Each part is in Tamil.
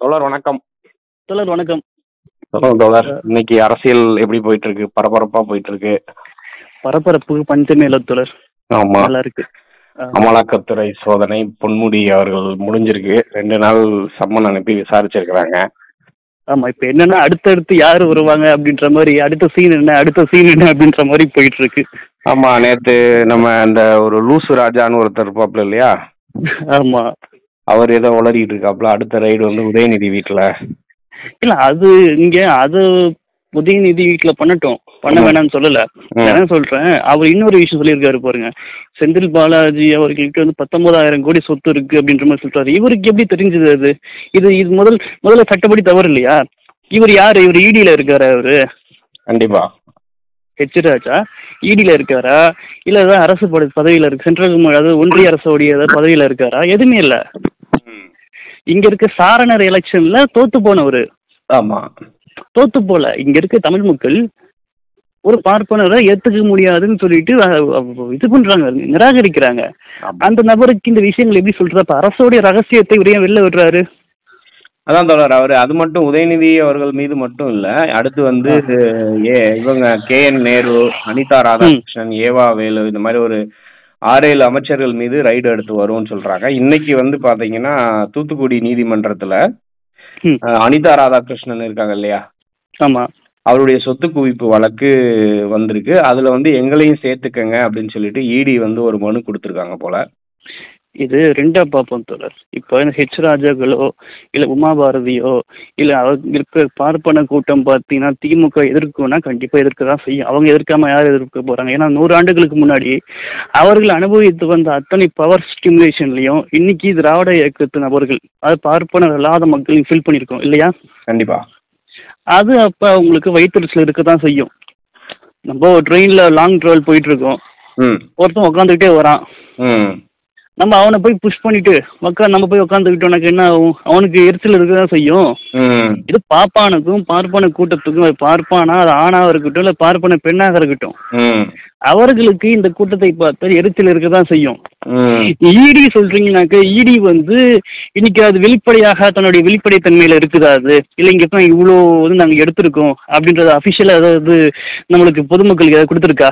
தோழர் வணக்கம். தோழர் வணக்கம். தோழர் இன்னைக்கு அரசியல் எப்படி போயிட்டு இருக்கு பரபரப்பா போயிட்டு இருக்கு பரபரப்பு பஞ்சமே இல்ல தோழர். ஆமா. நல்லா இருக்கு. அமலாக்கத்துறை சோதனை பொன்முடி அவர்கள் முடிஞ்சிருக்கு. ரெண்டு நாள் சம்மன் அனுப்பி விசாரிச்சிருக்கிறாங்க. ஆமா இப்ப என்னன்னா அடுத்தடுத்து யாரு வருவாங்க அப்படின்ற மாதிரி அடுத்த சீன் என்ன அடுத்த சீன் என்ன அப்படின்ற மாதிரி போயிட்டு இருக்கு ஆமா நேத்து நம்ம அந்த ஒரு லூசு ராஜான்னு ஒருத்தர் இருப்பாப்ல இல்லையா? ஆமா. அவர் ஏதோ உளறிட்டு இருக்காப்ல அடுத்த ரைடு வந்து உதயநிதி வீட்டுல இல்ல அது இங்க அது உதயநிதி வீட்டுல பண்ணட்டும். பண்ண. வேணாம்னு சொல்லல. என்ன சொல்றேன் அவர் இன்னொரு விஷயம் சொல்லியிருக்காரு பாருங்க. செந்தில் பாலாஜி அவர்களுக்கு வந்து பத்தொன்பதாயிரம் கோடி சொத்து இருக்கு அப்படின்ற மாதிரி சொல்றாரு. இவருக்கு எப்படி தெரிஞ்சது அது? இது இது முதல் முதல்ல சட்டப்படி தவறு இல்லையா? இவர் யாரு? இவர் இடியில இருக்காரு அவரு? கண்டிப்பா. ஹெச் ராஜா இடியில் இருக்காரா? இல்லை ஏதாவது அரசு பத பதவியில் இருக்கு. சென்ட்ரல் அதாவது ஒன்றிய அரசோடைய ஏதாவது பதவியில் இருக்காரா? எதுவுமே இல்லை. இங்க இருக்க சாரணர் எலெக்ஷன்ல தோத்து போனவர். ஆமா. தோத்து போல. இங்க இருக்க தமிழ் மக்கள் ஒரு பார்ப்பனரை ஏத்துக்க முடியாதுன்னு சொல்லிட்டு இது பண்றாங்க. நிராகரிக்கிறாங்க. அந்த நபருக்கு இந்த விஷயங்கள் எப்படி சொல்றா அப்ப அரசோடைய ரகசியத்தை ஏன் வெளில விடுறாரு? அதான் தோழர் அவர் அது மட்டும் உதயநிதி அவர்கள் மீது மட்டும் இல்ல. அடுத்து வந்து ஏ இவங்க K N Nehru Anitha Radhakrishnan E V Velu இந்த மாதிரி ஒரு ஆறு ஏழு அமைச்சர்கள் மீது ரைடு எடுத்து வரும்னு சொல்றாங்க. இன்னைக்கு வந்து பாத்தீங்கன்னா தூத்துக்குடி நீதிமன்றத்துல அனிதா ராதாகிருஷ்ணன் இருக்காங்க இல்லையா? ஆமா. அவருடைய சொத்து குவிப்பு வழக்கு வந்திருக்கு. அதுல வந்து எங்களையும் சேர்த்துக்கங்க அப்படின்னு சொல்லிட்டு இடி வந்து ஒரு மனு கொடுத்துருக்காங்க போல. இது ரெண்டா பார்ப்போம் தோழர் இப்போ இந்த ஹெச் ராஜாக்களோ இல்லை உமா பாரதியோ இல்லை அவங்க இருக்க பார்ப்பன கூட்டம் பார்த்தீங்கன்னா திமுக எதிர்க்கும்னா கண்டிப்பாக எதிர்க்க தான் செய்யும். அவங்க எதிர்க்காம யார் எதிர்க்க போகிறாங்க ஏன்னா நூறு ஆண்டுகளுக்கு முன்னாடி அவர்கள் அனுபவித்து வந்த அத்தனை பவர் ஸ்டிமுலேஷன்லையும் இன்னைக்கு திராவிட இயக்கத்து நபர்கள் அது பார்ப்பனர் இல்லாத மக்களையும் ஃபில் பண்ணியிருக்கோம் இல்லையா? கண்டிப்பா. அது அப்போ அவங்களுக்கு வயிற்றுச்சல் இருக்க தான் செய்யும். நம்ம ட்ரெயினில் லாங் ட்ராவல் போயிட்டு இருக்கோம். ம். ஒருத்தன் உட்காந்துக்கிட்டே வரான். ம். நம்ம அவனை போய் புஷ் பண்ணிட்டு உட்காந்து நம்ம போய் உட்காந்துக்கிட்டோம்னாக்க என்ன ஆகும்? அவனுக்கு எரிச்சல் இருக்க தான் செய்யும் இது பாப்பானுக்கும் பார்ப்பன கூட்டத்துக்கும் அது பார்ப்பானா அது ஆணாக இருக்கட்டும் இல்லை பார்ப்பன பெண்ணாக இருக்கட்டும். அவர்களுக்கு இந்த கூட்டத்தை பார்த்து எரிச்சல் இருக்க தான் செய்யும் ஈடி சொல்றீங்கனாக்க ஈடி வந்து இன்னைக்கு அது வெளிப்படையாக தன்னுடைய வெளிப்படைத்தன்மையில இருக்குதா அது? இல்லை இங்க தான் இவ்வளோ வந்து நாங்கள் எடுத்திருக்கோம் அப்படின்றது அஃபிஷியலாக ஏதாவது நம்மளுக்கு பொதுமக்களுக்கு ஏதாவது கொடுத்துருக்கா?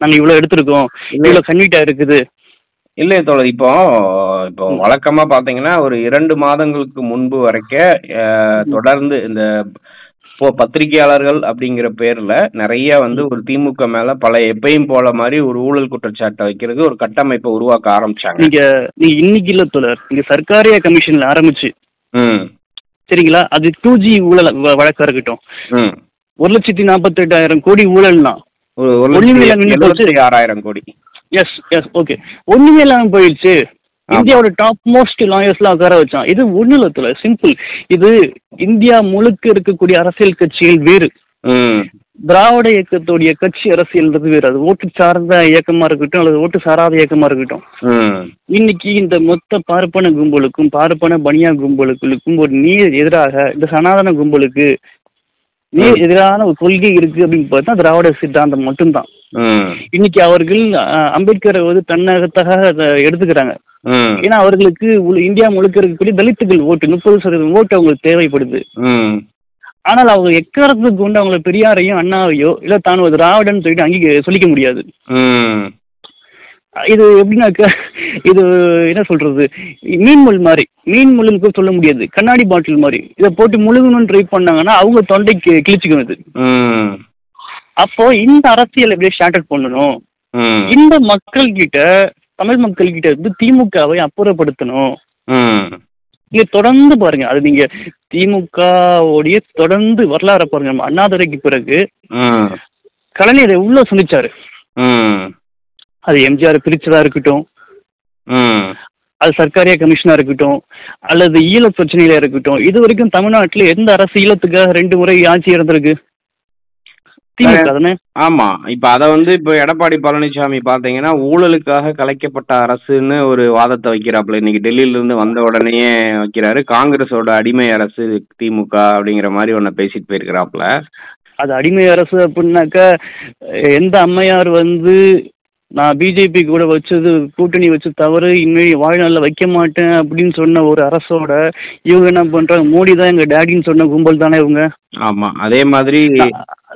நாங்கள் இவ்வளோ எடுத்திருக்கோம் இவ்வளோ கன்வீட்டா இருக்குது. இல்லையே தோழர் இப்போ இப்போ வழக்கமா பாத்தீங்கன்னா ஒரு இரண்டு மாதங்களுக்கு முன்பு வரைக்கும் அஹ், தொடர்ந்து இந்த இப்போ பத்திரிகையாளர்கள் அப்படிங்கிற பேர்ல நிறைய வந்து ஒரு திமுக மேல பல எப்பயும் போல மாதிரி ஒரு ஊழல் குற்றச்சாட்டை வைக்கிறது ஒரு கட்டமைப்பை உருவாக்க ஆரம்பிச்சாங்க. நீங்க நீங்க இன்னைக்கு இல்ல தோழர். நீங்க சர்க்காரிய கமிஷன்ல ஆரம்பிச்சு. ம். சரிங்களா? அது டூ ஜி ஊழல் வழக்கா இருக்கட்டும். ஒரு லட்சத்தி நாற்பத்தி எட்டாயிரம் கோடி ஊழல்னா ஒரு ஆறாயிரம் கோடி. எஸ் எஸ் ஓகே ஒண்ணுமே இல்லாம போயிடுச்சு. இந்தியாவோட டாப் மோஸ்ட் லாயர்ஸ்லாம் உட்கார வச்சான். இது ஒண்ணு இல்ல தோழர் சிம்பிள் இது இந்தியா முழுக்க இருக்கக்கூடிய அரசியல் கட்சிகள் வேறு. திராவிட இயக்கத்துடைய கட்சி அரசியல்ன்றது வேறு. அது ஓட்டு சார்ந்த இயக்கமா இருக்கட்டும் அல்லது ஓட்டு சாராத இயக்கமா இருக்கட்டும். இன்னைக்கு இந்த மொத்த பார்ப்பன கும்பலுக்கும் பார்ப்பன பனியா கும்பலுக்கும் ஒரு நீர் எதிராக இந்த சனாதன கும்பலுக்கு நீர் எதிரான ஒரு கொள்கை இருக்கு அப்படின்னு பார்த்தா திராவிட சித்தாந்தம் மட்டும்தான். இன்னைக்கு அவர்கள் அம்பேத்கரை வந்து தன்னகத்தாக எடுத்துக்கிறாங்க. ஏன்னா அவர்களுக்கு இந்தியா முழுக்க இருக்கக்கூடிய தலித்துகள் ஓட்டு முப்பது சதவீதம் ஓட்டு அவங்களுக்கு தேவைப்படுது. ஆனால் அவங்க எக்காரத்துக்கு கொண்டு அவங்கள பெரியாரையும் அண்ணாவையோ இல்லை தான் ஒரு திராவிடன் சொல்லிட்டு அங்கீக சொல்லிக்க முடியாது. இது எப்படின்னாக்க இது என்ன சொல்றது? மீன்முள் மாதிரி. மீன்முள்ளுக்கு சொல்ல முடியாது. கண்ணாடி பாட்டில் மாதிரி. இதை போட்டு முழுகணும்னு ட்ரை பண்ணாங்கன்னா அவங்க தொண்டைக்கு கிழிச்சுக்கும் இது. அப்போ இந்த அரசியல் எப்படியே ஸ்டார்ட் பண்ணணும்? இந்த மக்கள் கிட்ட தமிழ் மக்கள் கிட்ட இருந்து திமுகவை அப்புறப்படுத்தணும். நீங்க தொடர்ந்து பாருங்க அது நீங்க திமுகவுடைய தொடர்ந்து வரலாறு பாருங்க நம்ம அண்ணாதுரைக்கு பிறகு கலைஞரை உள்ள சந்திச்சாரு? அது எம்ஜிஆர் பிரிச்சதா இருக்கட்டும். அது சர்க்காரியா கமிஷனா இருக்கட்டும் அல்லது ஈழ பிரச்சனையில இருக்கட்டும் இது வரைக்கும் தமிழ்நாட்டுல எந்த அரசு ஈழத்துக்காக ரெண்டு முறை ஆட்சி இருந்திருக்கு திமுக தானே? ஆமா. இப்ப அத வந்து இப்ப எடப்பாடி பழனிசாமி பாத்தீங்கன்னா ஊழலுக்காக கலைக்கப்பட்ட அரசுன்னு ஒரு வாதத்தை வைக்கிறாப்புல. இன்னைக்கு டெல்லியில இருந்து வந்த உடனேயே வைக்கிறாரு. காங்கிரஸோட அடிமை அரசு திமுக அப்படிங்கிற மாதிரி ஒன்ன பேசிட்டு போயிருக்கிறாப்புல. அது அடிமை அரசு அப்படின்னாக்க எந்த அம்மையார் வந்து நான் பிஜேபி கூட வச்சது கூட்டணி வச்சு தவறு இனிமேல் வாழ்நாளில் வைக்க மாட்டேன் அப்படின்னு சொன்ன ஒரு அரசோட இவங்க என்ன பண்றாங்க? மோடி தான் எங்க டேடின்னு சொன்ன கும்பல் தானே இவங்க? ஆமா. அதே மாதிரி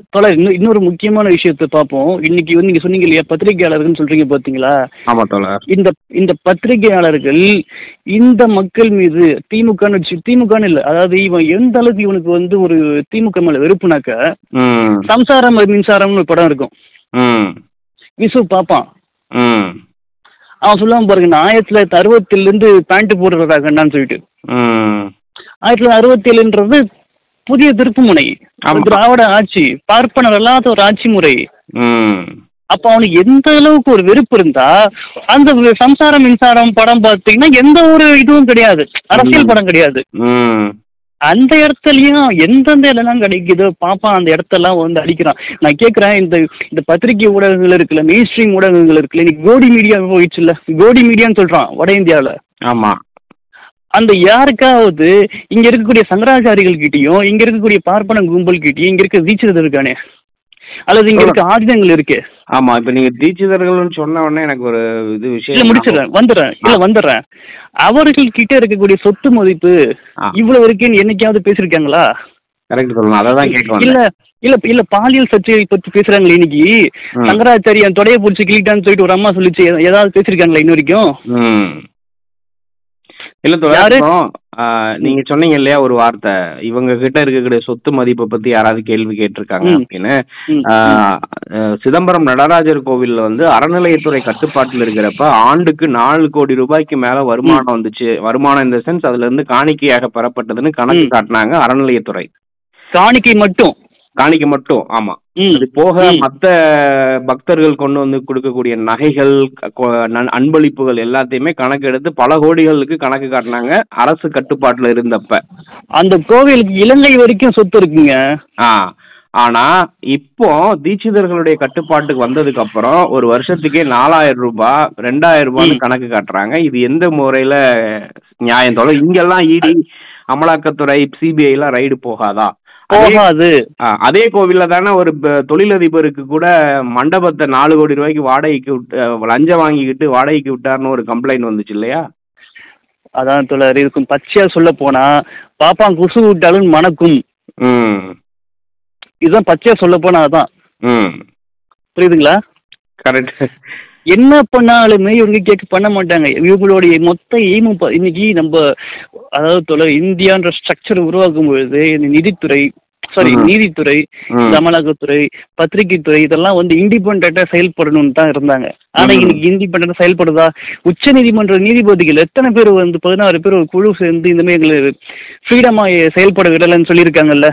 தொலை இன்னும் இன்னொரு முக்கியமான விஷயத்தை பார்ப்போம். இன்னைக்கு வந்து நீங்க சொன்னீங்க இல்லையா பத்திரிகையாளர்கள்னு சொல்றீங்க பாத்தீங்களா? ஆமா இந்த இந்த பத்திரிகையாளர்கள் இந்த மக்கள் மீது வச்சு திமுகன்னு இல்லை அதாவது இவன் எந்த அளவுக்கு இவனுக்கு வந்து ஒரு திமுக மேல வெறுப்புனாக்க சம்சாரம் மின்சாரம்னு ஒரு படம் இருக்கும். விசு பார்ப்பான். ம். அவன் சொல்லுவான் பாருங்க நான் ஆயிரத்தி தொள்ளாயிரத்தி அறுபத்தில இருந்து பேண்ட் போடுறதாகண்டான்னு சொல்லிட்டு. ஆயிரத்தி தொள்ளாயிரத்தி அறுபத்தேழுன்றது புதிய திருப்புமுனை. திராவிட ஆட்சி பார்ப்பனர் அல்லாத ஒரு ஆட்சி முறை. அப்ப அவனுக்கு எந்த அளவுக்கு ஒரு வெறுப்பு இருந்தா அந்த சம்சாரம் மின்சாரம் படம் பார்த்தீங்கன்னா எந்த ஒரு இதுவும் கிடையாது. அரசியல் படம் கிடையாது. அந்த இடத்துலயும் எந்தெந்த இடம்லாம் கிடைக்குதோ பாப்பா அந்த இடத்தெல்லாம் வந்து அடிக்கிறான். நான் கேட்குறேன் இந்த இந்த பத்திரிகை ஊடகங்கள் இருக்குல்ல மெயின் ஸ்ட்ரீம் ஊடகங்கள் இருக்குல்ல இன்னைக்கு கோடி மீடியா போயிடுச்சுல்ல. கோடி மீடியான்னு சொல்றான் வட இந்தியாவில் ஆமா. அந்த யாருக்காவது இங்க இருக்கக்கூடிய சங்கராச்சாரிகள் கிட்டயும் இங்க இருக்கக்கூடிய பார்ப்பன கும்பல் கிட்டயும் இங்க இருக்க தீட்சிதர் இருக்கானே? அல்லது இங்க இருக்க ஆயுதங்கள் இருக்கு? ஆமா இப்ப நீங்க தீட்சிதர்கள்னு சொன்ன உடனே எனக்கு ஒரு இது இல்ல விஷயம் முடிச்சிடுறேன் வந்துடுறேன். இல்ல வந்துடுறேன். அவர்கள் கிட்ட இருக்கக்கூடிய சொத்து மதிப்பு. இவ்வளவு இருக்குன்னு என்னைக்காவது பேசிருக்காங்களா கரெக்ட் சொல்லணும் இல்ல இல்ல இல்ல பாலியல் சர்ச்சையை பத்தி பேசுறாங்களே இன்னைக்கு. சங்கராச்சாரியன் தொடைய பிடிச்சி கிளிட்டான்னு சொல்லிட்டு ஒரு அம்மா சொல்லிச்சு. ஏதாவது பேசிருக்காங்களா இன்ன வரைக்கும்? இல்ல நீங்க சொன்னீங்க இல்லையா ஒரு வார்த்தை. இவங்க கிட்ட இருக்கக்கூடிய சொத்து மதிப்பை பத்தி யாராவது கேள்வி கேட்டிருக்காங்க. அப்படின்னு. சிதம்பரம் நடராஜர் கோவில்ல வந்து அறநிலையத்துறை கட்டுப்பாட்டுல இருக்கிறப்ப ஆண்டுக்கு நாலு கோடி ரூபாய்க்கு மேல வருமானம் வந்துச்சு. வருமானம் இந்த சென்ஸ் அதுல இருந்து காணிக்கையாக பெறப்பட்டதுன்னு கணக்கு. காட்டினாங்க அறநிலையத்துறை. காணிக்கை மட்டும்? காணிக்கை மட்டும் ஆமா. அது போக. மத்த பக்தர்கள் கொண்டு வந்து கொடுக்கக்கூடிய நகைகள் அன்பளிப்புகள் எல்லாத்தையுமே கணக்கு எடுத்து பல கோடிகளுக்கு கணக்கு காட்டினாங்க அரசு கட்டுப்பாட்டுல இருந்தப்ப. அந்த கோவிலுக்கு இலங்கை வரைக்கும் சொத்து இருக்குங்க. ஆ. ஆனா இப்போ தீட்சிதர்களுடைய கட்டுப்பாட்டுக்கு வந்ததுக்கு அப்புறம் ஒரு வருஷத்துக்கே நாலாயிரம் ரூபாய் ரெண்டாயிரம் ரூபாய்னு ம். கணக்கு காட்டுறாங்க. இது எந்த முறையில நியாயம் தோல இங்கெல்லாம் இடி அமலாக்கத்துறை சிபிஐ எல்லாம் ரைடு போகாதா? போகாது. அதே கோவில்ல தானே ஒரு தொழிலதிபருக்கு கூட மண்டபத்தை நாலு கோடி ரூபாய்க்கு வாடகைக்கு லஞ்சம் வாங்கிக்கிட்டு வாடகைக்கு விட்டாருன்னு ஒரு கம்ப்ளைண்ட் வந்துச்சு இல்லையா? அதான் தோழர் இருக்கும் பச்சையா சொல்ல போனா பாப்பான் குசு விட்டாலும் மணக்கும். ம். இதுதான் பச்சையா சொல்ல போனா அதான். ம். புரியுதுங்களா? கரெக்ட். என்ன பண்ணாலுமே இவங்க கேட்க பண்ண மாட்டாங்க இவங்களுடைய மொத்த எய்மும் இன்னைக்கு நம்ம அதாவது தொலை இந்தியான்ற ஸ்ட்ரக்சர் உருவாக்கும் பொழுது இந்த நிதித்துறை சாரி. நீதித்துறை. இந்த அமலாக்கத்துறை பத்திரிகைத்துறை இதெல்லாம் வந்து இண்டிபெண்டா செயல்படணும்னு தான் இருந்தாங்க ஆனா. இன்னைக்கு இண்டிபெண்டா செயல்படுதா உச்ச நீதிமன்ற நீதிபதிகள் எத்தனை பேர் வந்து பதினாறு பேர் ஒரு குழு சேர்ந்து இந்த மாதிரி எங்களை ஃப்ரீடமா செயல்பட விடலைன்னு சொல்லியிருக்காங்கல்ல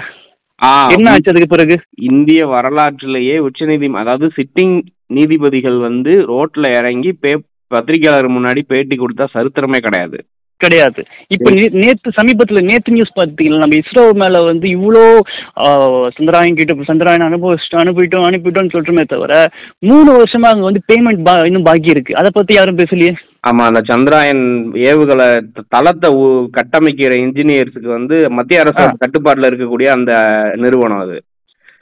என்ன ஆச்சு அதுக்கு பிறகு இந்திய வரலாற்றிலேயே உச்சநீதி அதாவது சிட்டிங் நீதிபதிகள் வந்து ரோட்ல இறங்கி பே பத்திரிகையாளர் முன்னாடி பேட்டி கொடுத்தா சரித்திரமே கிடையாது. கிடையாது. இப்ப நேத்து சமீபத்துல நேத்து நியூஸ் பாத்தீங்களா நம்ம இஸ்ரோ மேல வந்து இவ்வளோ சந்திராயன் கிட்ட சந்திராயன் அனுபவிச்சிட்டோம் அனுப்பிட்டோம் அனுப்பிட்டோம்னு சொல்றோமே தவிர மூணு வருஷமா அங்க வந்து பேமெண்ட் பா இன்னும் பாக்கி இருக்கு. அதை பத்தி யாரும் பேசலையே? ஆமா அந்த சந்திராயன் ஏவுகலை த- தளத்தை கட்டமைக்கிற இன்ஜினியர்ஸுக்கு வந்து மத்திய அரசு. கட்டுப்பாட்டுல இருக்கக்கூடிய அந்த நிறுவனம் அது.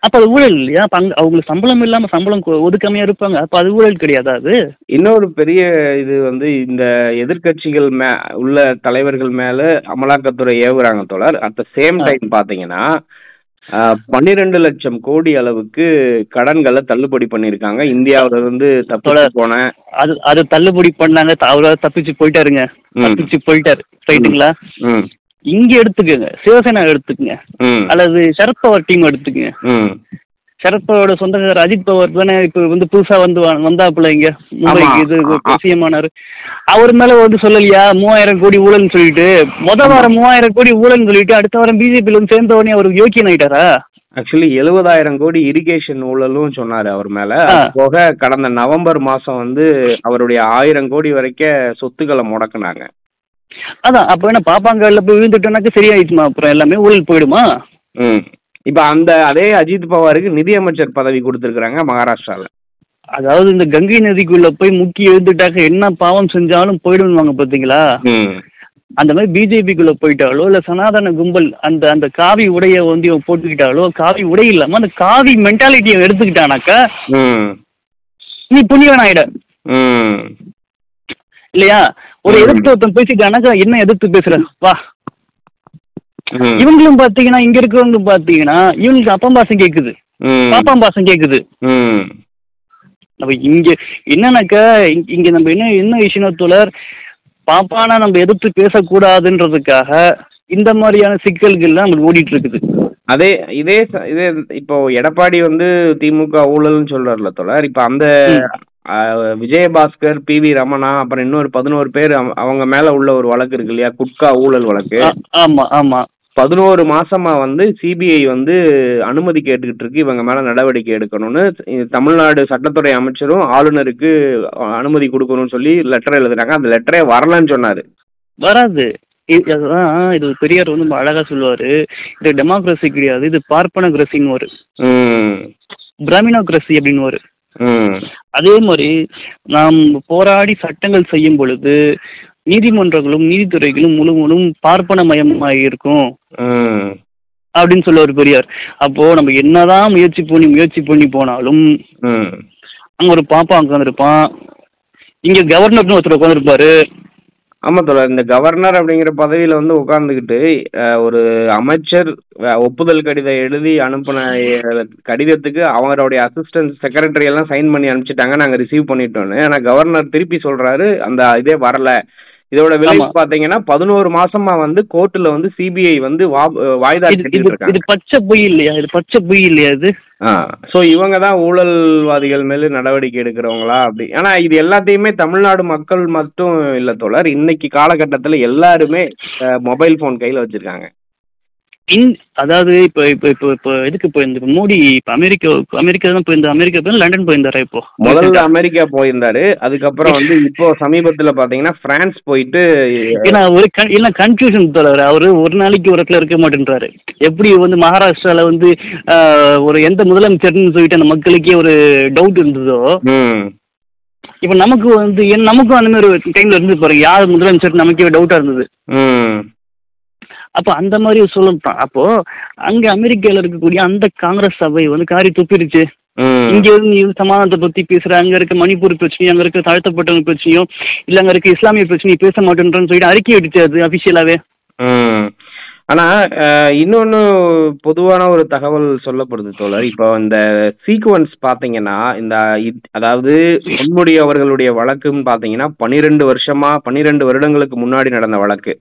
அப்ப அது ஊழல் இல்லையா? அப்ப அங்க அவங்களுக்கு சம்பளம் இல்லாம சம்பளம் ஒதுக்காமையா இருப்பாங்க. அப்ப அது ஊழல் கிடையாதா அது? இன்னொரு பெரிய இது வந்து இந்த எதிர்க்கட்சிகள் மே உள்ள தலைவர்கள் மேல அமலாக்கத்துறை ஏவுறாங்க தோழர். At the same. டைம் பாத்தீங்கன்னா பன்னிரெண்டு லட்சம் கோடி அளவுக்கு கடன்களை தள்ளுபடி பண்ணிருக்காங்க இந்தியாவுல இருந்து தப்பிச்சு. போன அது அது தள்ளுபடி பண்ணாங்க. த- அவரா தப்பிச்சு போயிட்டாருங்க. தப்பிச்சு போயிட்டாரு. ரைட்டுங்களா இங்க எடுத்துக்கோங்க. சிவசேனா எடுத்துக்கங்க. அல்லது சரத்பவார் டீம் எடுத்துக்கங்க. ம். சரத்பவாரோட சொந்தக்காரர் அஜித் பவார் தானே இப்ப வந்து புதுசா வந்து வந்தாப்புல இங்க. மும்பைக்கு இது. சிஎம் ஆனாரு அவர் மேல வந்து சொல்லலையா? மூவாயிரம் கோடி ஊழல்னு சொல்லிட்டு. முத வாரம் மூவாயிரம் கோடி ஊழல்னு சொல்லிட்டு அடுத்த வாரம் பிஜேபியில வந்து சேர்ந்த உடனே அவர் யோக்கியன் ஆயிட்டாரா? ஆக்சுவலி எழுபதாயிரம் கோடி இரிகேஷன் ஊழலும் சொன்னாரு அவர் மேல. போக கடந்த நவம்பர் மாசம் வந்து அவருடைய ஆயிரம் கோடி வரைக்கும் சொத்துக்களை முடக்குனாங்க. அதான் அப்ப என்ன பாப்பாங்கல்ல போய் விழுந்துட்டோம்னாக்க சரியாயிடுச்சுமா அப்புறம் எல்லாமே ஊழல் போயிடுமா? ம். இப்ப அந்த அதே அஜித் பவாருக்கு நிதியமைச்சர் பதவி கொடுத்திருக்காங்க மகாராஷ்டிரால. அதாவது இந்த கங்கை நதிக்குள்ள போய் முக்கி எழுந்துட்டாக்க என்ன பாவம் செஞ்சாலும் போயிடுவாங்க பாத்தீங்களா? அந்த மாதிரி பிஜேபிக்குள்ள போயிட்டாலோ இல்ல சனாதன கும்பல் அந்த அந்த காவி உடைய வந்து இவன் போட்டுக்கிட்டாலோ காவி உடை இல்லாம அந்த காவி மென்டாலிட்டியை எடுத்துக்கிட்டானாக்கா நீ புண்ணியவன் ஆயிட இல்லையா? ஒரு. எதிர்த்து ஒருத்தன் பேசிட்டானாக்கா என்ன எதிர்த்து பேசுற? வா. இவங்களும் பாத்தீங்கன்னா இங்க இருக்கிறவங்க பாத்தீங்கன்னா இவங்களுக்கு அப்பம் பாசம் கேக்குது. ம். பாப்பாம் பாசம் கேக்குது அப்ப இங்க என்னன்னாக்கா இங்க- நம்ம என்ன என்ன விஷயம் தோழர் பாப்பானா நம்ம எதிர்த்து பேசக்கூடாதுன்றதுக்காக இந்த மாதிரியான சிக்கல்கள்லாம் நம்மளுக்கு ஓடிட்டு இருக்குது அதே இதே இதே இப்போ எடப்பாடி வந்து திமுக ஊழல்னு சொல்றாருல தோழர்? இப்ப அந்த விஜயபாஸ்கர் பி வி ரமணா அப்புறம் இன்னொரு பதினோரு பேர் அவ- அவங்க மேல உள்ள ஒரு வழக்கு இருக்கு இல்லையா? குட்கா ஊழல் வழக்கு. ஆமா ஆமா. பதினோரு மாசமா வந்து சிபிஐ வந்து அனுமதி கேட்டுக்கிட்டு இருக்கு. இவங்க மேல நடவடிக்கை எடுக்கணும்னு. தமிழ்நாடு சட்டத்துறை அமைச்சரும் ஆளுநருக்கு அனுமதி கொடுக்கணும்னு சொல்லி லெட்டர் எழுதுறாங்க. அந்த லெட்டரே வரலன்னு சொன்னாரு. வராது. அதுதான் இது பெரியார் வந்து அழகா சொல்லுவாரு. இது டெமோக்ரஸி கிடையாது. இது பார்ப்பனோக்ரஸின்னு ஒரு பிராமினோக்ரஸி அப்படின்னு ஒரு அதே மாதிரி நாம் போராடி சட்டங்கள் செய்யும் பொழுது நீதிமன்றங்களும் நீதித்துறைகளும் முழு முழும் பார்ப்பனமயமாக இருக்கும் அப்படின்னு சொல்லுவார் பெரியார். அப்போ நம்ம என்னதான் முயற்சி பண்ணி முயற்சி பண்ணி போனாலும் அங்க ஒரு பாப்பா உட்காந்துருப்பான் இங்க கவர்னர்னு ஒருத்தர் உட்காந்துருப்பாரு ஆமா தோழர் இந்த கவர்னர் அப்படிங்கிற பதவியில வந்து உட்காந்துக்கிட்டு ஒரு அமைச்சர் ஒப்புதல் கடிதம் எழுதி அனுப்பின கடிதத்துக்கு அவங்களுடைய அசிஸ்டன்ட் செக்ரட்டரி எல்லாம் சைன் பண்ணி அனுப்பிச்சிட்டாங்க. நாங்க ரிசீவ் பண்ணிட்டோம்னு ஆனா கவர்னர் திருப்பி சொல்றாரு அந்த இதே வரல. இதோட ஆமா. பாத்தீங்கன்னா பதினோரு மாசமா வந்து கோர்ட்டுல வந்து சிபிஐ வந்து வாய்தா இது பச்சை பொய் இல்லையா? இது பச்சை பொய் இல்லையா இது? ஸோ இவங்க தான் ஊழல்வாதிகள் மேல நடவடிக்கை எடுக்கிறவங்களா? அப்படி. ஆனா இது எல்லாத்தையுமே தமிழ்நாடு மக்கள் மட்டும் இல்ல தோழர். இன்னைக்கு காலகட்டத்துல எல்லாருமே மொபைல் போன் கையில வச்சிருக்காங்க. இன் அதாவது இப்போ இப்போ இப்போ இப்போ எதுக்கு போயிருந்த மோடி இப்போ அமெரிக்கா அமெரிக்கா தான் போயிருந்தா அமெரிக்கா போய் லண்டன் போயிருந்தாரா இப்போ? முதல்ல அமெரிக்கா போயிருந்தாரு. அதுக்கப்புறம் வந்து இப்போ சமீபத்துல பாத்தீங்கன்னா பிரான்ஸ் போயிட்டு ஏன்னா ஒரு இல்லை கன்ஃபியூஷன் தோழர் அவரு. ஒரு நாளைக்கு ஒரு இடத்துல இருக்க மாட்டேன்றாரு. எப்படி வந்து மகாராஷ்டிரால வந்து ஒரு எந்த முதலமைச்சர்னு சொல்லிட்டு அந்த மக்களுக்கே ஒரு டவுட் இருந்ததோ இப்போ நமக்கு வந்து நமக்கும் அந்த மாதிரி டைம்ல இருந்து பாருங்க. யார் முதலமைச்சர் நமக்கே டவுட்டா இருந்தது. அப்போ அந்த மாதிரி சொல்லலாம் அப்போ அங்க அமெரிக்கால இருக்கக்கூடிய அந்த காங்கிரஸ் சபை வந்து காரி துப்பிருச்சு ம். இங்க இருந்து நீ சமாதானத்தை பத்தி பேசுற அங்க இருக்க மணிப்பூர் பிரச்சனையும் அங்க இருக்க தாழ்த்தப்பட்டவங்க பிரச்சனையும் இல்ல அங்க இருக்க இஸ்லாமிய பிரச்சனையும் பேச மாட்டேன்றன்னு சொல்லிட்டு அறிக்கை விட்டுச்சு அது அபிஷியலாவே ஆனா இன்னொன்னு பொதுவான ஒரு தகவல் சொல்லப்படுது தோழர். இப்போ இந்த சீக்வன்ஸ் பாத்தீங்கன்னா இந்த அதாவது பொன்முடி அவர்களுடைய வழக்குன்னு பாத்தீங்கன்னா பன்னிரெண்டு வருஷமா பன்னிரெண்டு வருடங்களுக்கு முன்னாடி நடந்த வழக்கு.